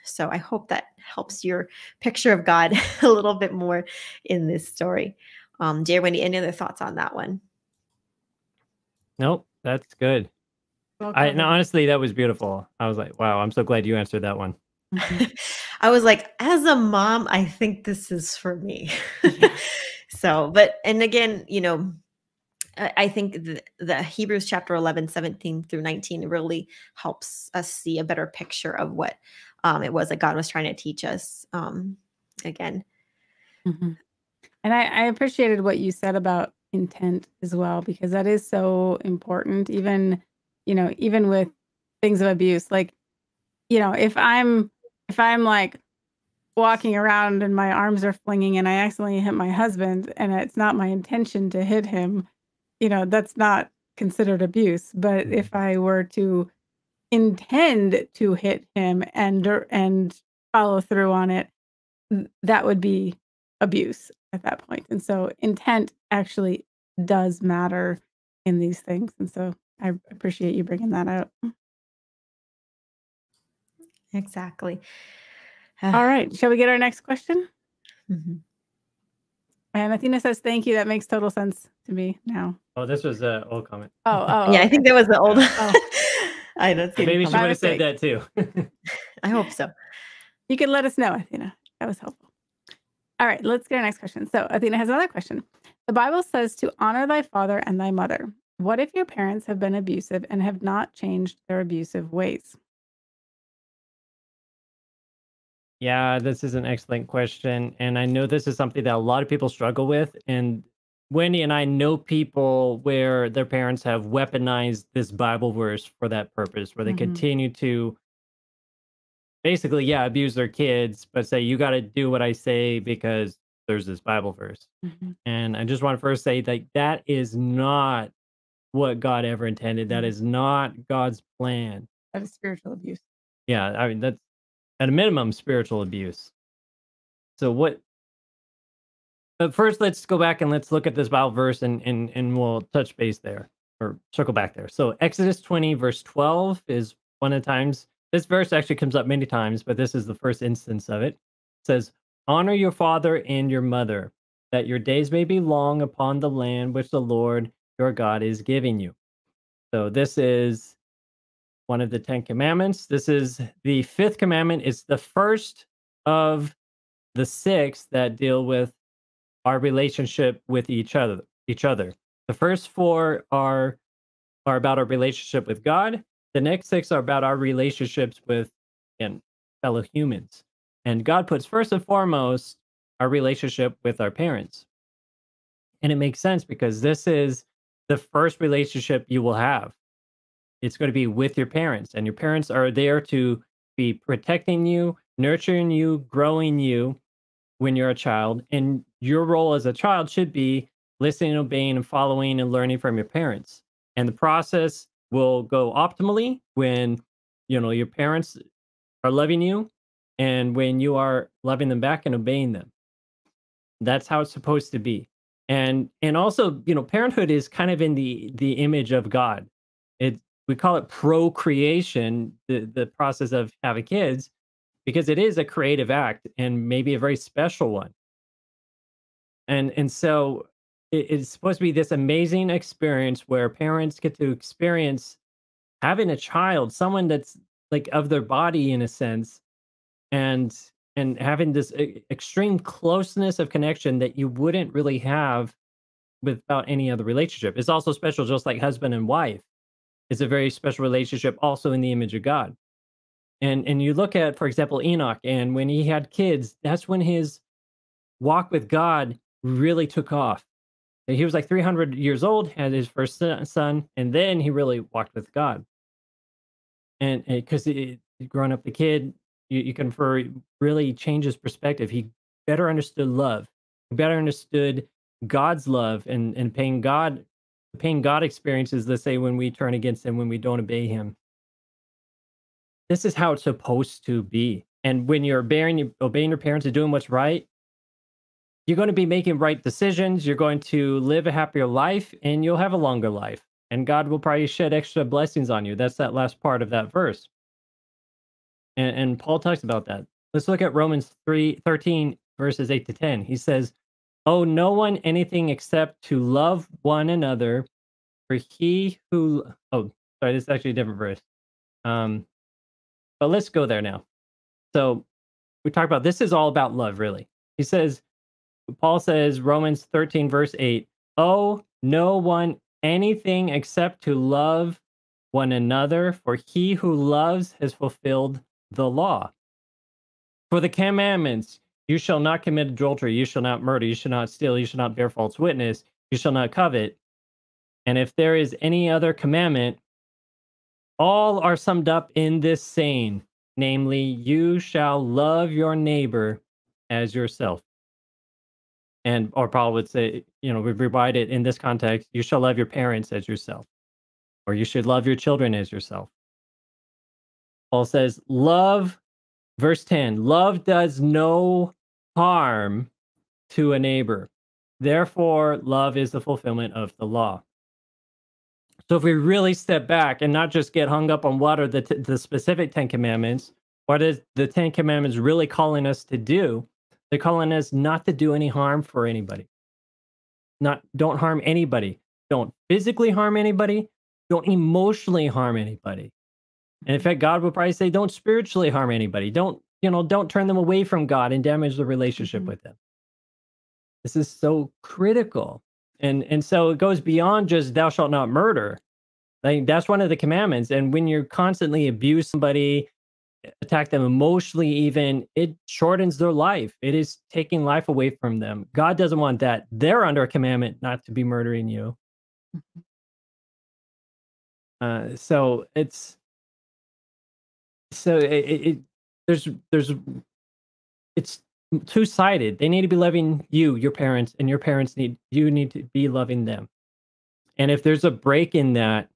So I hope that helps your picture of God a little bit more in this story. Um, dear Wendy, any other thoughts on that one? Nope, that's good. I no, honestly, that was beautiful. I was like, wow, I'm so glad you answered that one. I was like, as a mom, I think this is for me. so, but, and again, you know, I think the, the, Hebrews chapter 11, 17 through 19 really helps us see a better picture of what um, it was that God was trying to teach us um, again. Mm-hmm. And I, I appreciated what you said about intent as well, because that is so important, even, you know, even with things of abuse. Like, you know, if I'm, if I'm like walking around and my arms are flinging and I accidentally hit my husband and it's not my intention to hit him, you know, that's not considered abuse. But if. I were to intend to hit him and and follow through on it, that would be abuse at that point. And so intent actually does matter in these things. And so I appreciate you bringing that out. Exactly. All right. Shall we get our next question? Mm-hmm. And Athena says, "Thank you. That makes total sense to me now." Oh, this was an old comment. Oh, oh, yeah. Okay. I think that was the old. Oh. I don't see. Maybe she would have said that too. I hope so. You can let us know, Athena. That was helpful. All right, let's get our next question. So, Athena has another question. The Bible says to honor thy father and thy mother. What if your parents have been abusive and have not changed their abusive ways? Yeah, this is an excellent question. And I know this is something that a lot of people struggle with. And Wendy and I know people where their parents have weaponized this Bible verse for that purpose, where they mm-hmm. continue to basically, yeah, abuse their kids, but say, you got to do what I say because there's this Bible verse. Mhm. And I just want to first say that that is not what God ever intended. That Mhm. not God's plan. That is spiritual abuse. Yeah, I mean that's at a minimum spiritual abuse. So what but first let's go back and let's look at this Bible verse and and and we'll touch base there or circle back there. So Exodus 20 verse 12 is one of the times this verse actually comes up many times, but this is the first instance of it. It says, "Honor your father and your mother, that your days may be long upon the land which the Lord your God is giving you." So this is one of the 10 commandments. This is the fifth commandment. It's the first of the six that deal with our relationship with each other each other. The first four are are about our relationship with God. The next six are about our relationships with and fellow humans. And God puts first and foremost our relationship with our parents. And it makes sense because this is the first relationship you will have. It's going to be with your parents, and your parents are there to be protecting you, nurturing you, growing you when you're a child. And your role as a child should be listening, obeying, and following and learning from your parents. And the process will go optimally when you know your parents are loving you and when you are loving them back and obeying them. That's how it's supposed to be. And and also, you know, parenthood is kind of in the the image of God. It we call it procreation, the the process of having kids, because it is a creative act and maybe a very special one. And and so it, it's supposed to be this amazing experience where parents get to experience having a child, someone that's like of their body in a sense, and and having this extreme closeness of connection that you wouldn't really have without any other relationship. It's also special, just like husband and wife. It's a very special relationship, also in the image of God. And and you look at, for example, Enoch, and when he had kids, that's when his walk with God really took off. He was like 300 years old, had his first son, and then he really walked with God. And eh, because growing up the kid, you, you can for really change his perspective. He better understood love. He better understood God's love and and paying God, paying God experiences. Let's say when we turn against Him, when we don't obey Him. This is how it's supposed to be. And when you're obeying, obeying your parents and doing what's right, you're going to be making right decisions. You're going to live a happier life, and you'll have a longer life. And God will probably shed extra blessings on you. That's that last part of that verse. And, and Paul talks about that. Let's look at Romans 3 13, verses 8 to 10. He says, Owe no one anything except to love one another, for he who oh sorry, this is actually a different verse. Um, but let's go there now. So we talk about this is all about love, really. He says, Paul says, Romans 13, verse 8, Oh, no one anything except to love one another, for he who loves has fulfilled the law. For the commandments, you shall not commit adultery, you shall not murder, you shall not steal, you shall not bear false witness, you shall not covet. And if there is any other commandment, all are summed up in this saying, namely, you shall love your neighbor as yourself. And or Paul would say, you know, we provide it in this context, you shall love your parents as yourself, or you should love your children as yourself. Paul says, love, verse 10, love does no harm to a neighbor. Therefore, love is the fulfillment of the law. So if we really step back and not just get hung up on what are the, t- the specific 10 commandments, what is the 10 commandments really calling us to do? They're calling us not to do any harm for anybody. Not don't harm anybody. Don't physically harm anybody. Don't emotionally harm anybody. And in fact, God would probably say, don't spiritually harm anybody. Don't, you know, don't turn them away from God and damage the relationship Mhm. with them. This is so critical. And and so it goes beyond just thou shalt not murder. Like that's one of the commandments. And when you're constantly abuse somebody, attack them emotionally, even it shortens their life. It is taking life away from them. God doesn't want that. They're under a commandment not to be murdering you. Uh, so it's so it, it, it there's there's it's two-sided. They need to be loving you, your parents, and your parents need you need to be loving them. And if there's a break in that,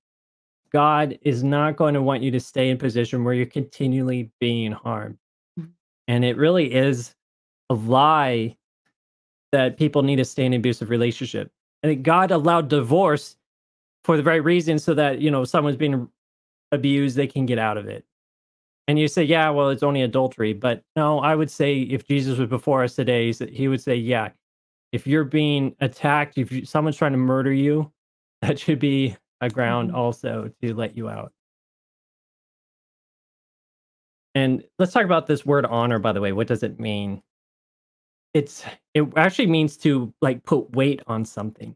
God is not going to want you to stay in position where you're continually being harmed. And it really is a lie that people need to stay in abusive relationship. And God allowed divorce for the right reason so that, you know, someone's being abused, they can get out of it. And you say, yeah, well, it's only adultery. But no, I would say if Jesus was before us today, he would say, yeah, if you're being attacked, if you, someone's trying to murder you, that should be a ground Mhm. also to let you out. And let's talk about this word honor, by the way. What does it mean? It's it actually means to like put weight on something.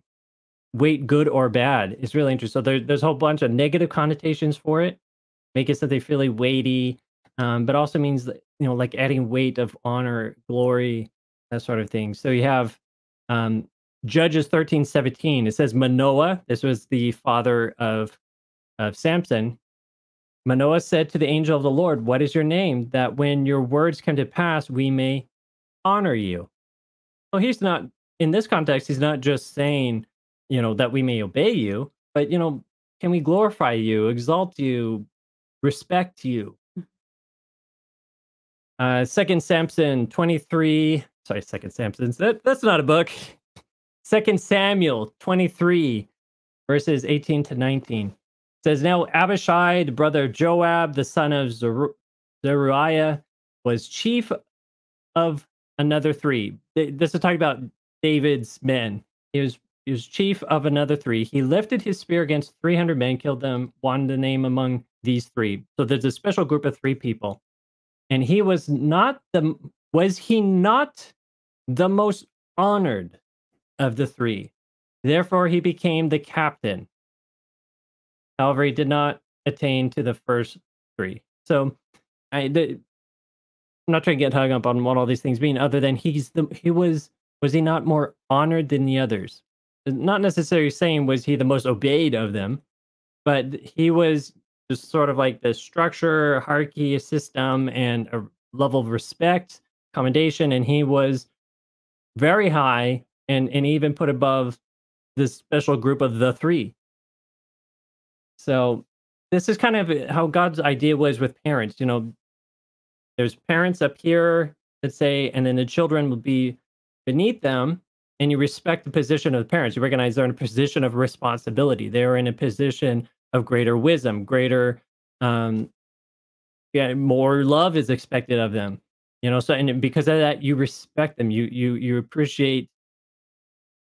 Weight, good or bad, is really interesting. So there, there's a whole bunch of negative connotations for it, make it something really weighty, um, but also means that, you know like adding weight of honor, glory, that sort of thing. So you have um, Judges thirteen seventeen. It says Manoah. This was the father of of Samson. Manoah said to the angel of the Lord, What is your name? That when your words come to pass, we may honor you. Well, he's not, in this context, he's not just saying, you know, that we may obey you, but, you know, can we glorify you, exalt you, respect you? Uh, Second Samson 23, sorry, Second Samson, that, that's not a book. Second Samuel 23, verses 18 to 19 says now Abishai, the brother Joab, the son of Zeru- Zeruiah, was chief of another three. This is talking about David's men. He was he was chief of another three. He lifted his spear against 300 men, killed them, wanted the name among these three. So there's a special group of three people. And he was not the was he not the most honored of the three? Therefore he became the captain. However, he did not attain to the first three. So, I the, I'm not trying to get hung up on what all these things mean, other than he's the he was was he not more honored than the others? Not necessarily saying was he the most obeyed of them, but he was just sort of like the structure, hierarchy, system, and a level of respect, commendation, and he was very high and and even put above this special group of the three. So this is kind of how God's idea was with parents. You know, there's parents up here, let's say, and then the children will be beneath them, and you respect the position of the parents. You recognize they're in a position of responsibility. They're in a position of greater wisdom, greater, um, yeah, more love is expected of them. You know, so and because of that, you respect them. You you you appreciate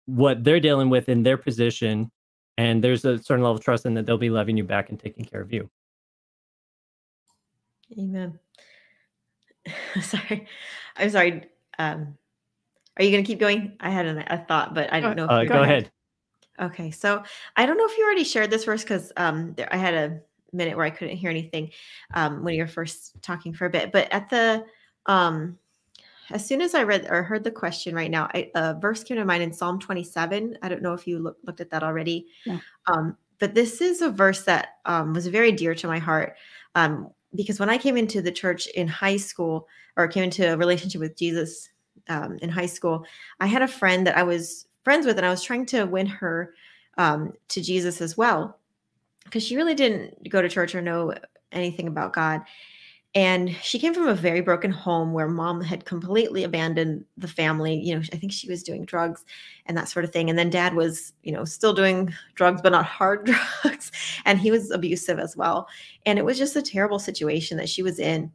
what they're dealing with in their position and there's a certain level of trust in that they'll be loving you back and taking care of you. Amen. sorry. I'm sorry. Um, are you going to keep going? I had an, a thought, but I don't know. If Uh, you go ahead. Okay, so I don't know if you already shared this verse because um, there, I had a minute where I couldn't hear anything um, when you were first talking for a bit. But at the um, as soon as I read or heard the question right now, I, a verse came to mind in Psalm 27. I don't know if you look, looked at that already, No. um, but this is a verse that um, was very dear to my heart um, because when I came into the church in high school or came into a relationship with Jesus um, in high school, I had a friend that I was friends with, and I was trying to win her um, to Jesus as well because she really didn't go to church or know anything about God. And she came from a very broken home where mom had completely abandoned the family. You know, I think she was doing drugs and that sort of thing. And then dad was, you know, still doing drugs, but not hard drugs. And he was abusive as well. And it was just a terrible situation that she was in.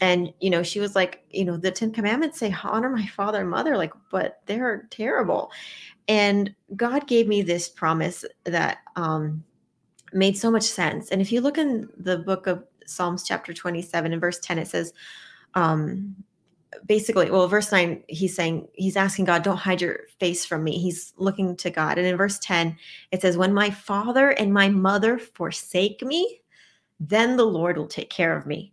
And, you know, she was like, you know, the 10 commandments say, honor my father and mother, like, but they're terrible. And God gave me this promise that um, made so much sense. And if you look in the book of Psalms chapter 27 and verse 10, it says, um, basically, well, verse 9, he's saying, he's asking God, don't hide your face from me. He's looking to God. And in verse 10, it says, when my father and my mother forsake me, then the Lord will take care of me.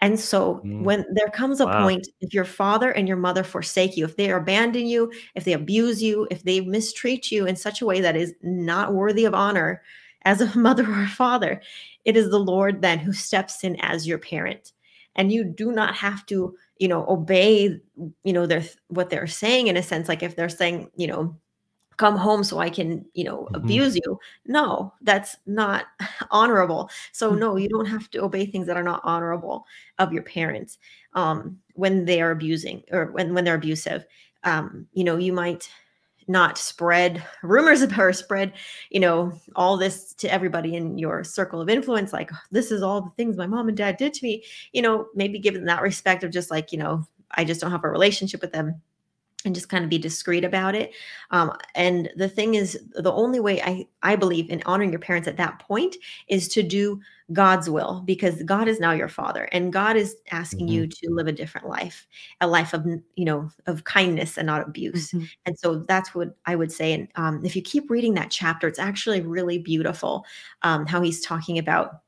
And so Mm. when there comes a Wow. point, if your father and your mother forsake you, if they abandon you, if they abuse you, if they mistreat you in such a way that is not worthy of honor as a mother or a father, it is the Lord then who steps in as your parent. and you do not have to you know obey you know their what they're saying in a sense like if they're saying you know come home so I can, you know, Mhm. abuse you. No, that's not honorable. So no, Mhm. you don't have to obey things that are not honorable of your parents um, when they are abusing or when when they're abusive. Um, you know, you might not spread rumors about or spread, you know, all this to everybody in your circle of influence. Like this is all the things my mom and dad did to me. You know, maybe give them that respect of just like, you know, I just don't have a relationship with them and just kind of be discreet about it. Um, and the thing is, the only way I, I believe in honoring your parents at that point is to do God's will because God is now your father and God is asking you to live a different life, a life of, you know, of kindness and not abuse. Mhm. And so that's what I would say. And um, if you keep reading that chapter, it's actually really beautiful um, how he's talking about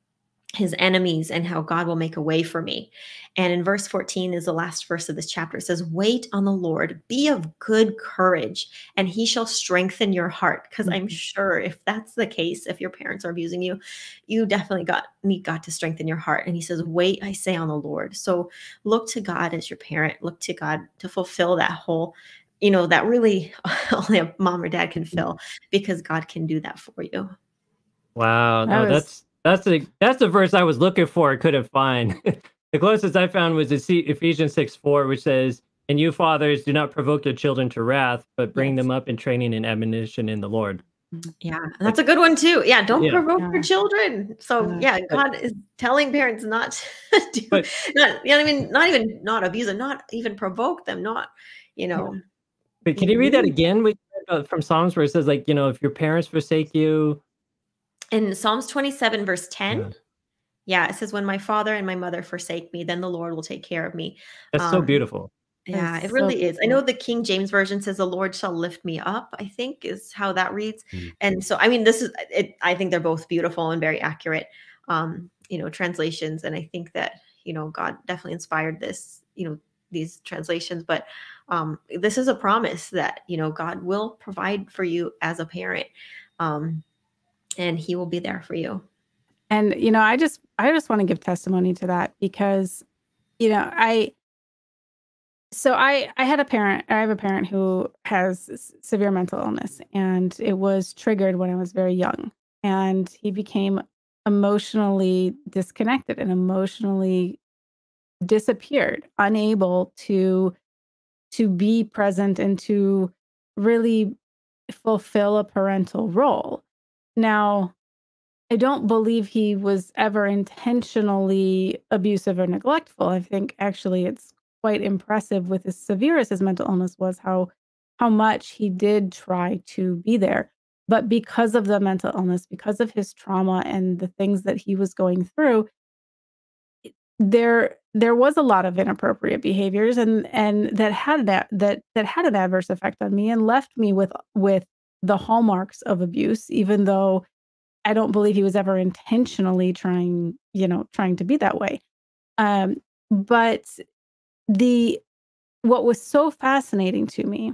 his enemies and how God will make a way for me. And in verse 14 is the last verse of this chapter. It says, Wait on the Lord, be of good courage, and he shall strengthen your heart. Because I'm Mhm. sure if that's the case, if your parents are abusing you, you definitely got need God to strengthen your heart. And he says, Wait, I say on the Lord. So look to God as your parent, look to God to fulfill that whole. You know, that really only a mom or dad can fill because God can do that for you. Wow, no, That was- that's that's the that's the verse I was looking for. I couldn't find. the closest I found was Ephesians six four, which says, "And you fathers, do not provoke your children to wrath, but bring Yes. them up in training and admonition in the Lord." Yeah, that's a good one too. Yeah, don't Yeah. provoke Yeah. your children. So Yeah. yeah, God is telling parents not to do, But- not, you know, what I mean, not even not abuse them, not even provoke them, not, you know, But can you read that Mhm. again with, uh, from Psalms, where it says, like, you know, if your parents forsake you, in Psalms 27 verse 10. Yeah. Yeah, it says, "When my father and my mother forsake me, then the Lord will take care of me." that's so Um, beautiful. Yeah, That's it so really is. I know the King James version says the Lord shall lift me up, I think is how that reads. Mm. And so I mean this is it I think they're both beautiful and very accurate um, you know, translations and I think that, you know, God definitely inspired this, you know, these translations, but um this is a promise that, you know, God will provide for you as a parent. Um and he will be there for you. And you know, I just I just want to give testimony to that because you know, I so I I had a parent I have a parent who has severe mental illness and it was triggered when I was very young and he became emotionally disconnected and emotionally disappeared, unable to to be present and to really fulfill a parental role. Now, I don't believe he was ever intentionally abusive or neglectful. I think actually it's quite impressive with as severe as his mental illness was how how much he did try to be there. But because of the mental illness, because of his trauma and the things that he was going through, there there was a lot of inappropriate behaviors and and that had that that that had an adverse effect on me and left me with with the hallmarks of abuse even though I don't believe he was ever intentionally trying, you know, trying to be that way. Um, but the what was so fascinating to me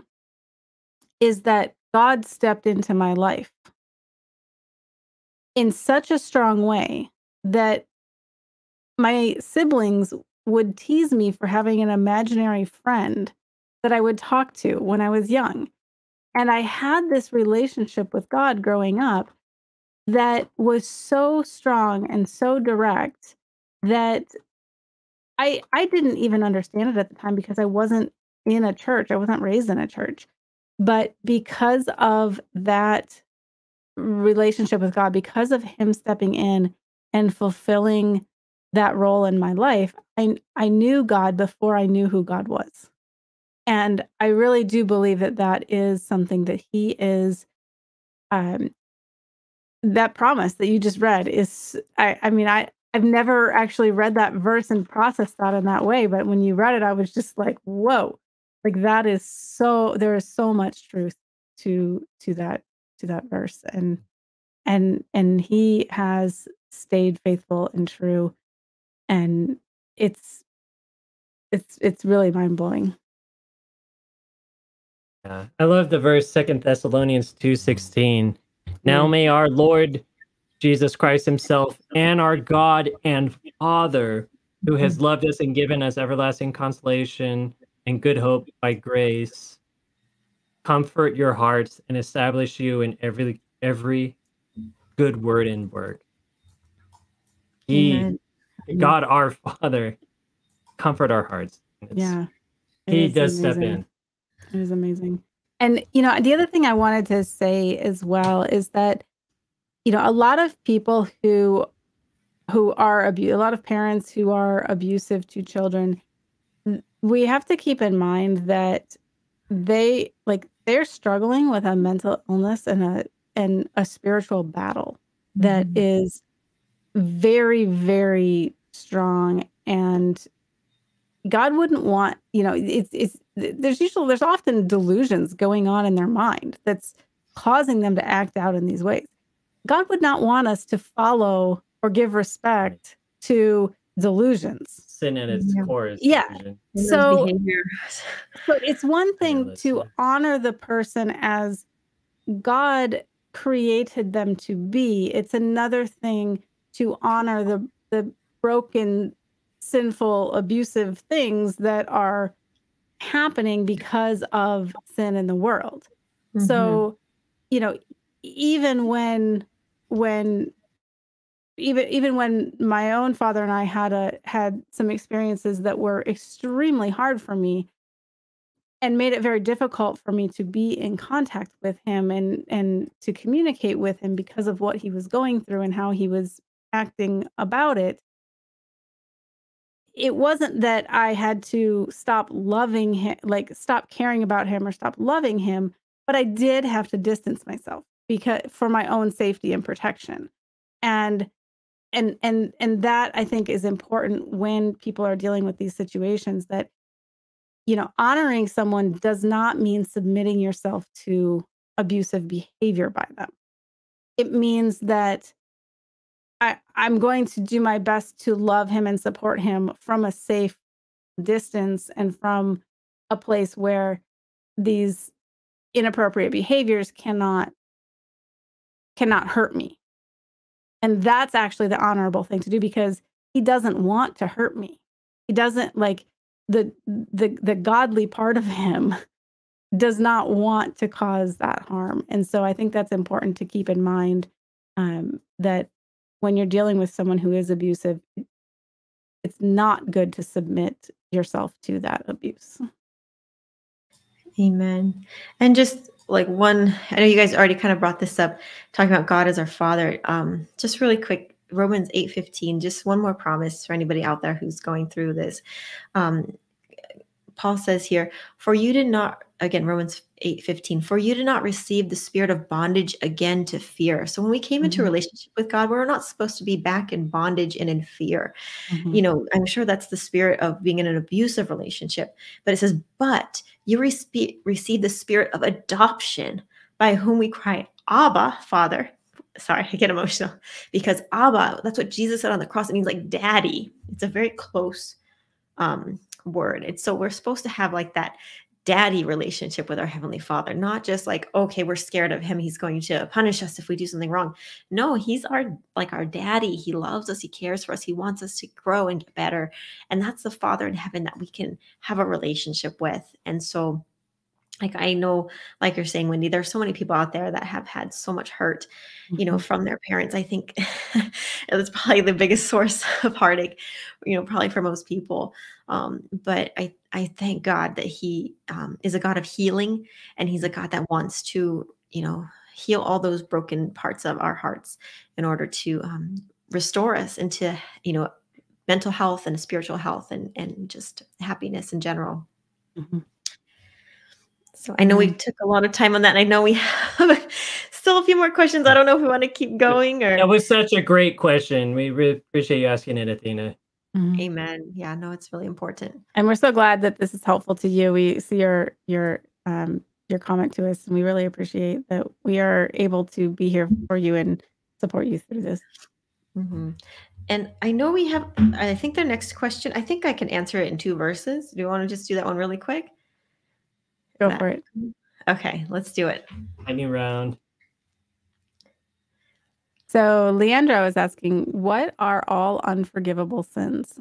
is that God stepped into my life in such a strong way that my siblings would tease me for having an imaginary friend that I would talk to when I was young. And I had this relationship with God growing up that was so strong and so direct that I I didn't even understand it at the time because I wasn't in a church. I wasn't raised in a church. But because of that relationship with God, because of him stepping in and fulfilling that role in my life, I I knew God before I knew who God was. And I really do believe that that is something that he is um that promise that you just read is I I mean I I've never actually read that verse and processed that in that way, but when you read it I was just like, "Whoa." Like that is so there is so much truth to to that to that verse and and and he has stayed faithful and true and it's it's it's really mind-blowing. Yeah. I love the verse Second Thessalonians two sixteen. Now may our Lord Jesus Christ Himself and our God and Father who has loved us and given us everlasting consolation and good hope by grace, comfort your hearts and establish you in every every good word and work. He, Amen. God our Father, comfort our hearts. It's- Yeah. He does step amazing. in. It is amazing. And you know, the other thing I wanted to say as well is that you know, a lot of people who who are abu- a lot of parents who are abusive to children we have to keep in mind that they like they're struggling with a mental illness and a and a spiritual battle that Mhm. is very very strong and God wouldn't want, you know, it's it's there's usually there's often delusions going on in their mind that's causing them to act out in these ways. God would not want us to follow or give respect to delusions. Sin at its Yeah. core is Yeah. delusion. And So it's one thing that's to it. honor the person as God created them to be. It's another thing to honor the the broken, sinful, abusive things that are happening because of sin in the world. Mhm. So, you know, even when when even even when my own father and I had a had some experiences that were extremely hard for me and made it very difficult for me to be in contact with him and and to communicate with him because of what he was going through and how he was acting about it it wasn't that I had to stop loving him, like stop caring about him or stop loving him, but I did have to distance myself because for my own safety and protection. And and and and that I think is important when people are dealing with these situations that you know, honoring someone does not mean submitting yourself to abusive behavior by them. It means that I, I'm going to do my best to love him and support him from a safe distance and from a place where these inappropriate behaviors cannot cannot hurt me. And that's actually the honorable thing to do because he doesn't want to hurt me. He doesn't like the the the godly part of him does not want to cause that harm. And so I think that's important to keep in mind um, that when you're dealing with someone who is abusive, it's not good to submit yourself to that abuse. Amen. And just like one, I know you guys already kind of brought this up, talking about God as our Father. Um, just really quick, Romans eight fifteen. Just one more promise for anybody out there who's going through this. Um, Paul says here, "For you did not." Again, Romans eight fifteen. For you did not receive the spirit of bondage again to fear. So when we came into a Mhm. relationship with God, we're not supposed to be back in bondage and in fear Mm-hmm. you know i'm sure that's the spirit of being in an abusive relationship but it says but you respe- receive the spirit of adoption by whom we cry abba father sorry i get emotional because abba that's what jesus said on the cross it means like daddy it's a very close um word it's so we're supposed to have like that daddy relationship with our heavenly father not just like okay we're scared of him he's going to punish us if we do something wrong. No he's our like our daddy. He loves us he cares for us he wants us to grow and get better and that's the father in heaven that we can have a relationship with. And so like i know like you're saying wendy there's so many people out there that have had so much hurt you know Mhm. from their parents. I think that's probably the biggest source of heartache you know probably for most people um, but i i thank god that he um, is a god of healing and he's a god that wants to you know heal all those broken parts of our hearts in order to um, restore us into you know mental health and spiritual health and and just happiness in general Mhm. so I know we Mhm. took a lot of time on that. And I know we have still a few more questions. I don't know if we want to keep going or That was such a great question. We really appreciate you asking it, Athena. Mhm. amen. Yeah, no, it's really important. And we're so glad that this is helpful to you. We see your your um your comment to us and we really appreciate that we are able to be here for you and support you through this. Mhm. And I know we have, I think the next question, I think I can answer it in two verses. Do you want to just do that one really quick? Go Matt. for it. Okay, let's do it. Lightning round. So Leandro is asking, what are all unforgivable sins?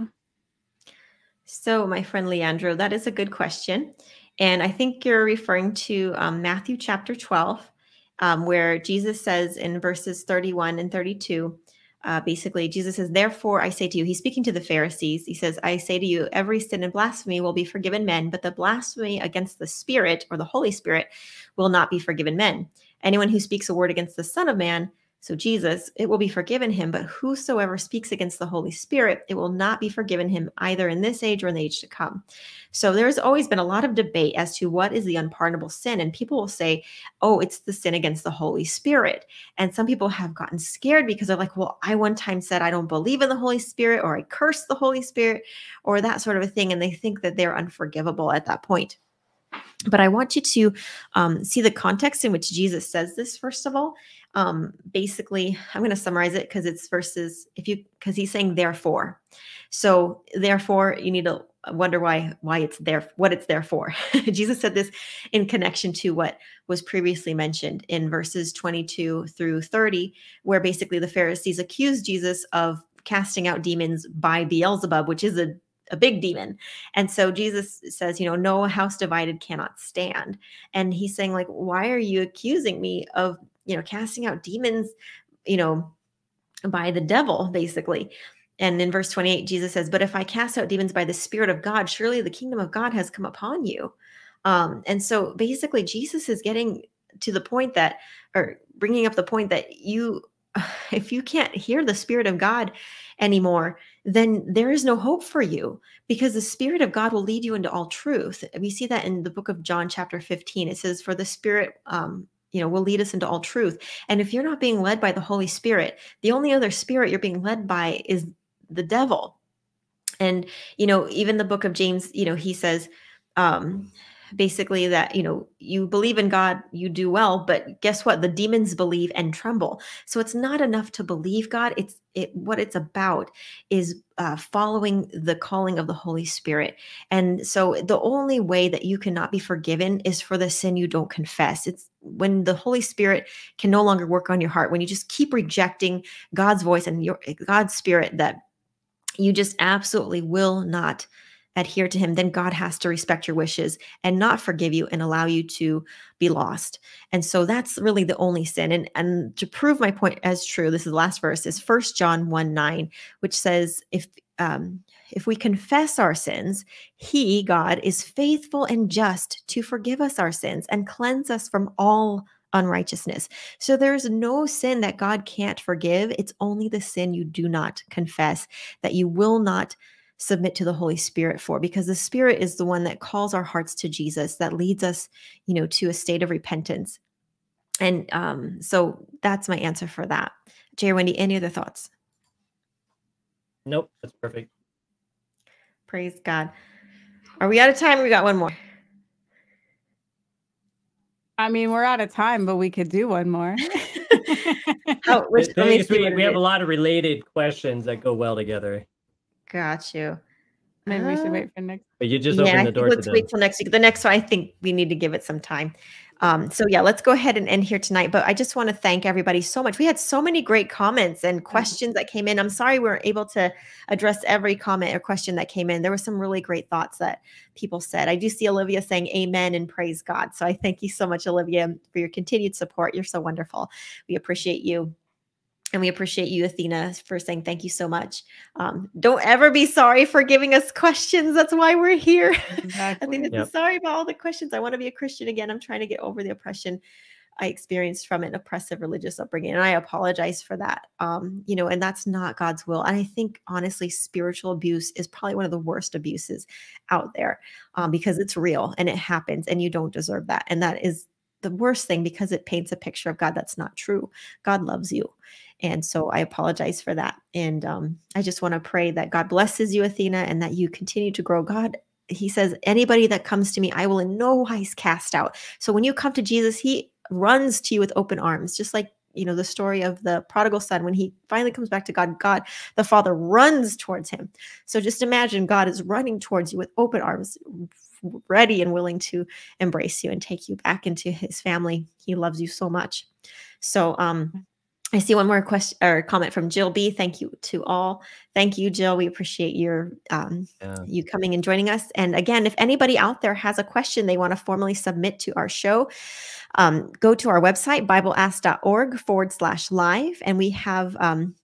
So, my friend Leandro, that is a good question. And I think you're referring to um, Matthew chapter 12, um, where Jesus says in verses 31 and 32, uh, basically, Jesus says, Therefore, I say to you, he's speaking to the Pharisees. He says, I say to you, every sin and blasphemy will be forgiven men, but the blasphemy against the Spirit or the Holy Spirit will not be forgiven men. Anyone who speaks a word against the Son of Man so, Jesus, it will be forgiven him, but whosoever speaks against the Holy Spirit, it will not be forgiven him either in this age or in the age to come. So, there's always been a lot of debate as to what is the unpardonable sin. And people will say, oh, it's the sin against the Holy Spirit. And some people have gotten scared because they're like, well, I one time said I don't believe in the Holy Spirit, or I curse the Holy Spirit, or that sort of a thing. And they think that they're unforgivable at that point. But I want you to um, see the context in which Jesus says this, first of all. Um, basically, I'm going to summarize it because it's verses, if you, because he's saying therefore. So, therefore, you need to wonder why why it's there what it's there for jesus said this in connection to what was previously mentioned in verses 22 through 30 where basically the pharisees accused jesus of casting out demons by beelzebub which is a a big demon. And so Jesus says, you know, no house divided cannot stand. And he's saying like, why are you accusing me of, you know, casting out demons, you know, by the devil basically. And in verse 28 Jesus says, "But if I cast out demons by the spirit of God, surely the kingdom of God has come upon you." Um and so basically Jesus is getting to the point that or bringing up the point that you if you can't hear the spirit of God anymore, then there is no hope for you because the Spirit of God will lead you into all truth. We see that in the book of John, chapter 15. It says, For the Spirit, um, you know, will lead us into all truth. And if you're not being led by the Holy Spirit, the only other spirit you're being led by is the devil. And, you know, even the book of James, you know, he says, um, basically that you know you believe in god you do well but guess what? The demons believe and tremble. So it's not enough to believe god. It's it what it's about is uh, following the calling of the holy spirit. And so the only way that you cannot be forgiven is for the sin you don't confess. It's when the holy spirit can no longer work on your heart when you just keep rejecting god's voice and your god's spirit that you just absolutely will not adhere to him, then God has to respect your wishes and not forgive you and allow you to be lost. And so that's really the only sin. And, and to prove my point as true, this is the last verse, is First John 1 9, which says, if um, if we confess our sins, he, God, is faithful and just to forgive us our sins and cleanse us from all unrighteousness. So there's no sin that God can't forgive. It's only the sin you do not confess, that you will not submit to the Holy Spirit for because the Spirit is the one that calls our hearts to Jesus, that leads us, you know, to a state of repentance. And um, so that's my answer for that. Jay Wendy, any other thoughts? Nope, that's perfect. Praise God. Are we out of time? We got one more. I mean, we're out of time, but we could do one more. oh, which, we, we have a lot of related questions that go well together. Got you. Maybe uh, we should wait for next. But you just yeah, opened the door. Let's wait till next week. The next one, I think we need to give it some time. Um, so yeah, let's go ahead and end here tonight. But I just want to thank everybody so much. We had so many great comments and questions that came in. I'm sorry we weren't able to address every comment or question that came in. There were some really great thoughts that people said. I do see Olivia saying amen and praise God. So I thank you so much, Olivia, for your continued support. You're so wonderful. We appreciate you. And we appreciate you, Athena, for saying thank you so much. Um, don't ever be sorry for giving us questions. That's why we're here. Exactly. Athena, yep. sorry about all the questions. I want to be a Christian again. I'm trying to get over the oppression I experienced from an oppressive religious upbringing. And I apologize for that. Um, you know, and that's not God's will. And I think honestly, spiritual abuse is probably one of the worst abuses out there um, because it's real and it happens and you don't deserve that. And that is the worst thing because it paints a picture of God that's not true. God loves you. And so I apologize for that. And um, I just want to pray that God blesses you, Athena, and that you continue to grow. God, He says, anybody that comes to me, I will in no wise cast out. So when you come to Jesus, He runs to you with open arms, just like you know the story of the prodigal son when he finally comes back to god god the father runs towards him so just imagine god is running towards you with open arms ready and willing to embrace you and take you back into his family he loves you so much so um I see one more question or comment from Jill B. Thank you to all. Thank you, Jill. We appreciate your um, yeah. you coming and joining us. And again, if anybody out there has a question they want to formally submit to our show, um, go to our website bibleask.org forward slash live, and we have um,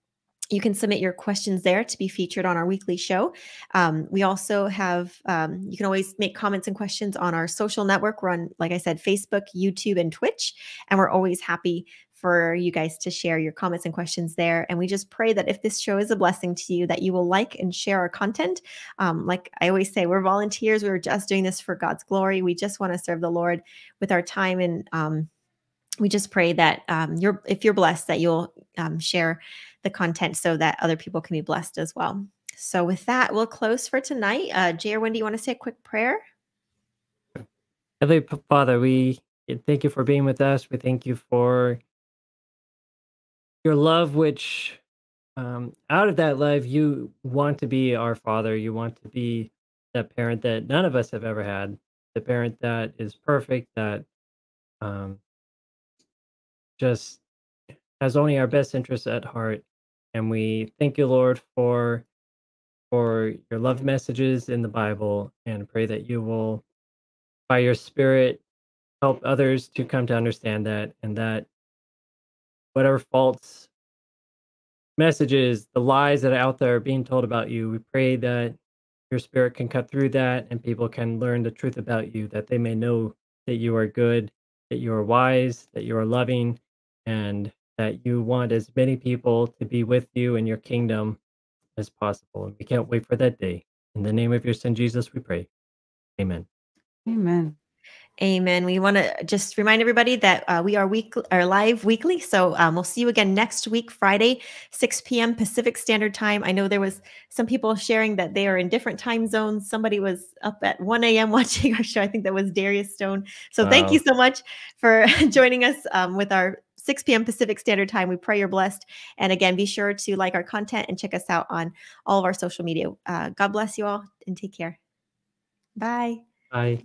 you can submit your questions there to be featured on our weekly show. Um, we also have, um, you can always make comments and questions on our social network. We're on, like I said, Facebook, YouTube, and Twitch. And we're always happy for you guys to share your comments and questions there. And we just pray that if this show is a blessing to you, that you will like and share our content. Um, like I always say, we're volunteers. We are just doing this for God's glory. We just want to serve the Lord with our time and um, we just pray that um, you're if you're blessed that you'll um, share the content so that other people can be blessed as well. So with that, we'll close for tonight. Uh, Jay or Wendy, you want to say a quick prayer? Heavenly Father, we thank you for being with us. We thank you for your love, which um, out of that love, you want to be our Father. You want to be that parent that none of us have ever had, the parent that is perfect, that um, just has only our best interests at heart. And we thank you, Lord, for for your love mm-hmm. messages in the Bible and pray that you will, by your spirit, help others to come to understand that and that whatever false messages, the lies that are out there being told about you, we pray that your spirit can cut through that and people can learn the truth about you, that they may know that you are good, that you are wise, that you are loving, and that you want as many people to be with you in your kingdom as possible. And we can't wait for that day. In the name of your son, Jesus, we pray. Amen. Amen. Amen. We want to just remind everybody that uh, we are week are live weekly. So um, we'll see you again next week, Friday, 6 p.m. Pacific Standard Time. I know there was some people sharing that they are in different time zones. Somebody was up at 1 a.m. watching our show. I think that was Darius Stone. So wow. thank you so much for joining us um, with our 6 p.m. Pacific Standard Time. We pray you're blessed. And again, be sure to like our content and check us out on all of our social media. Uh, God bless you all and take care. Bye. Bye.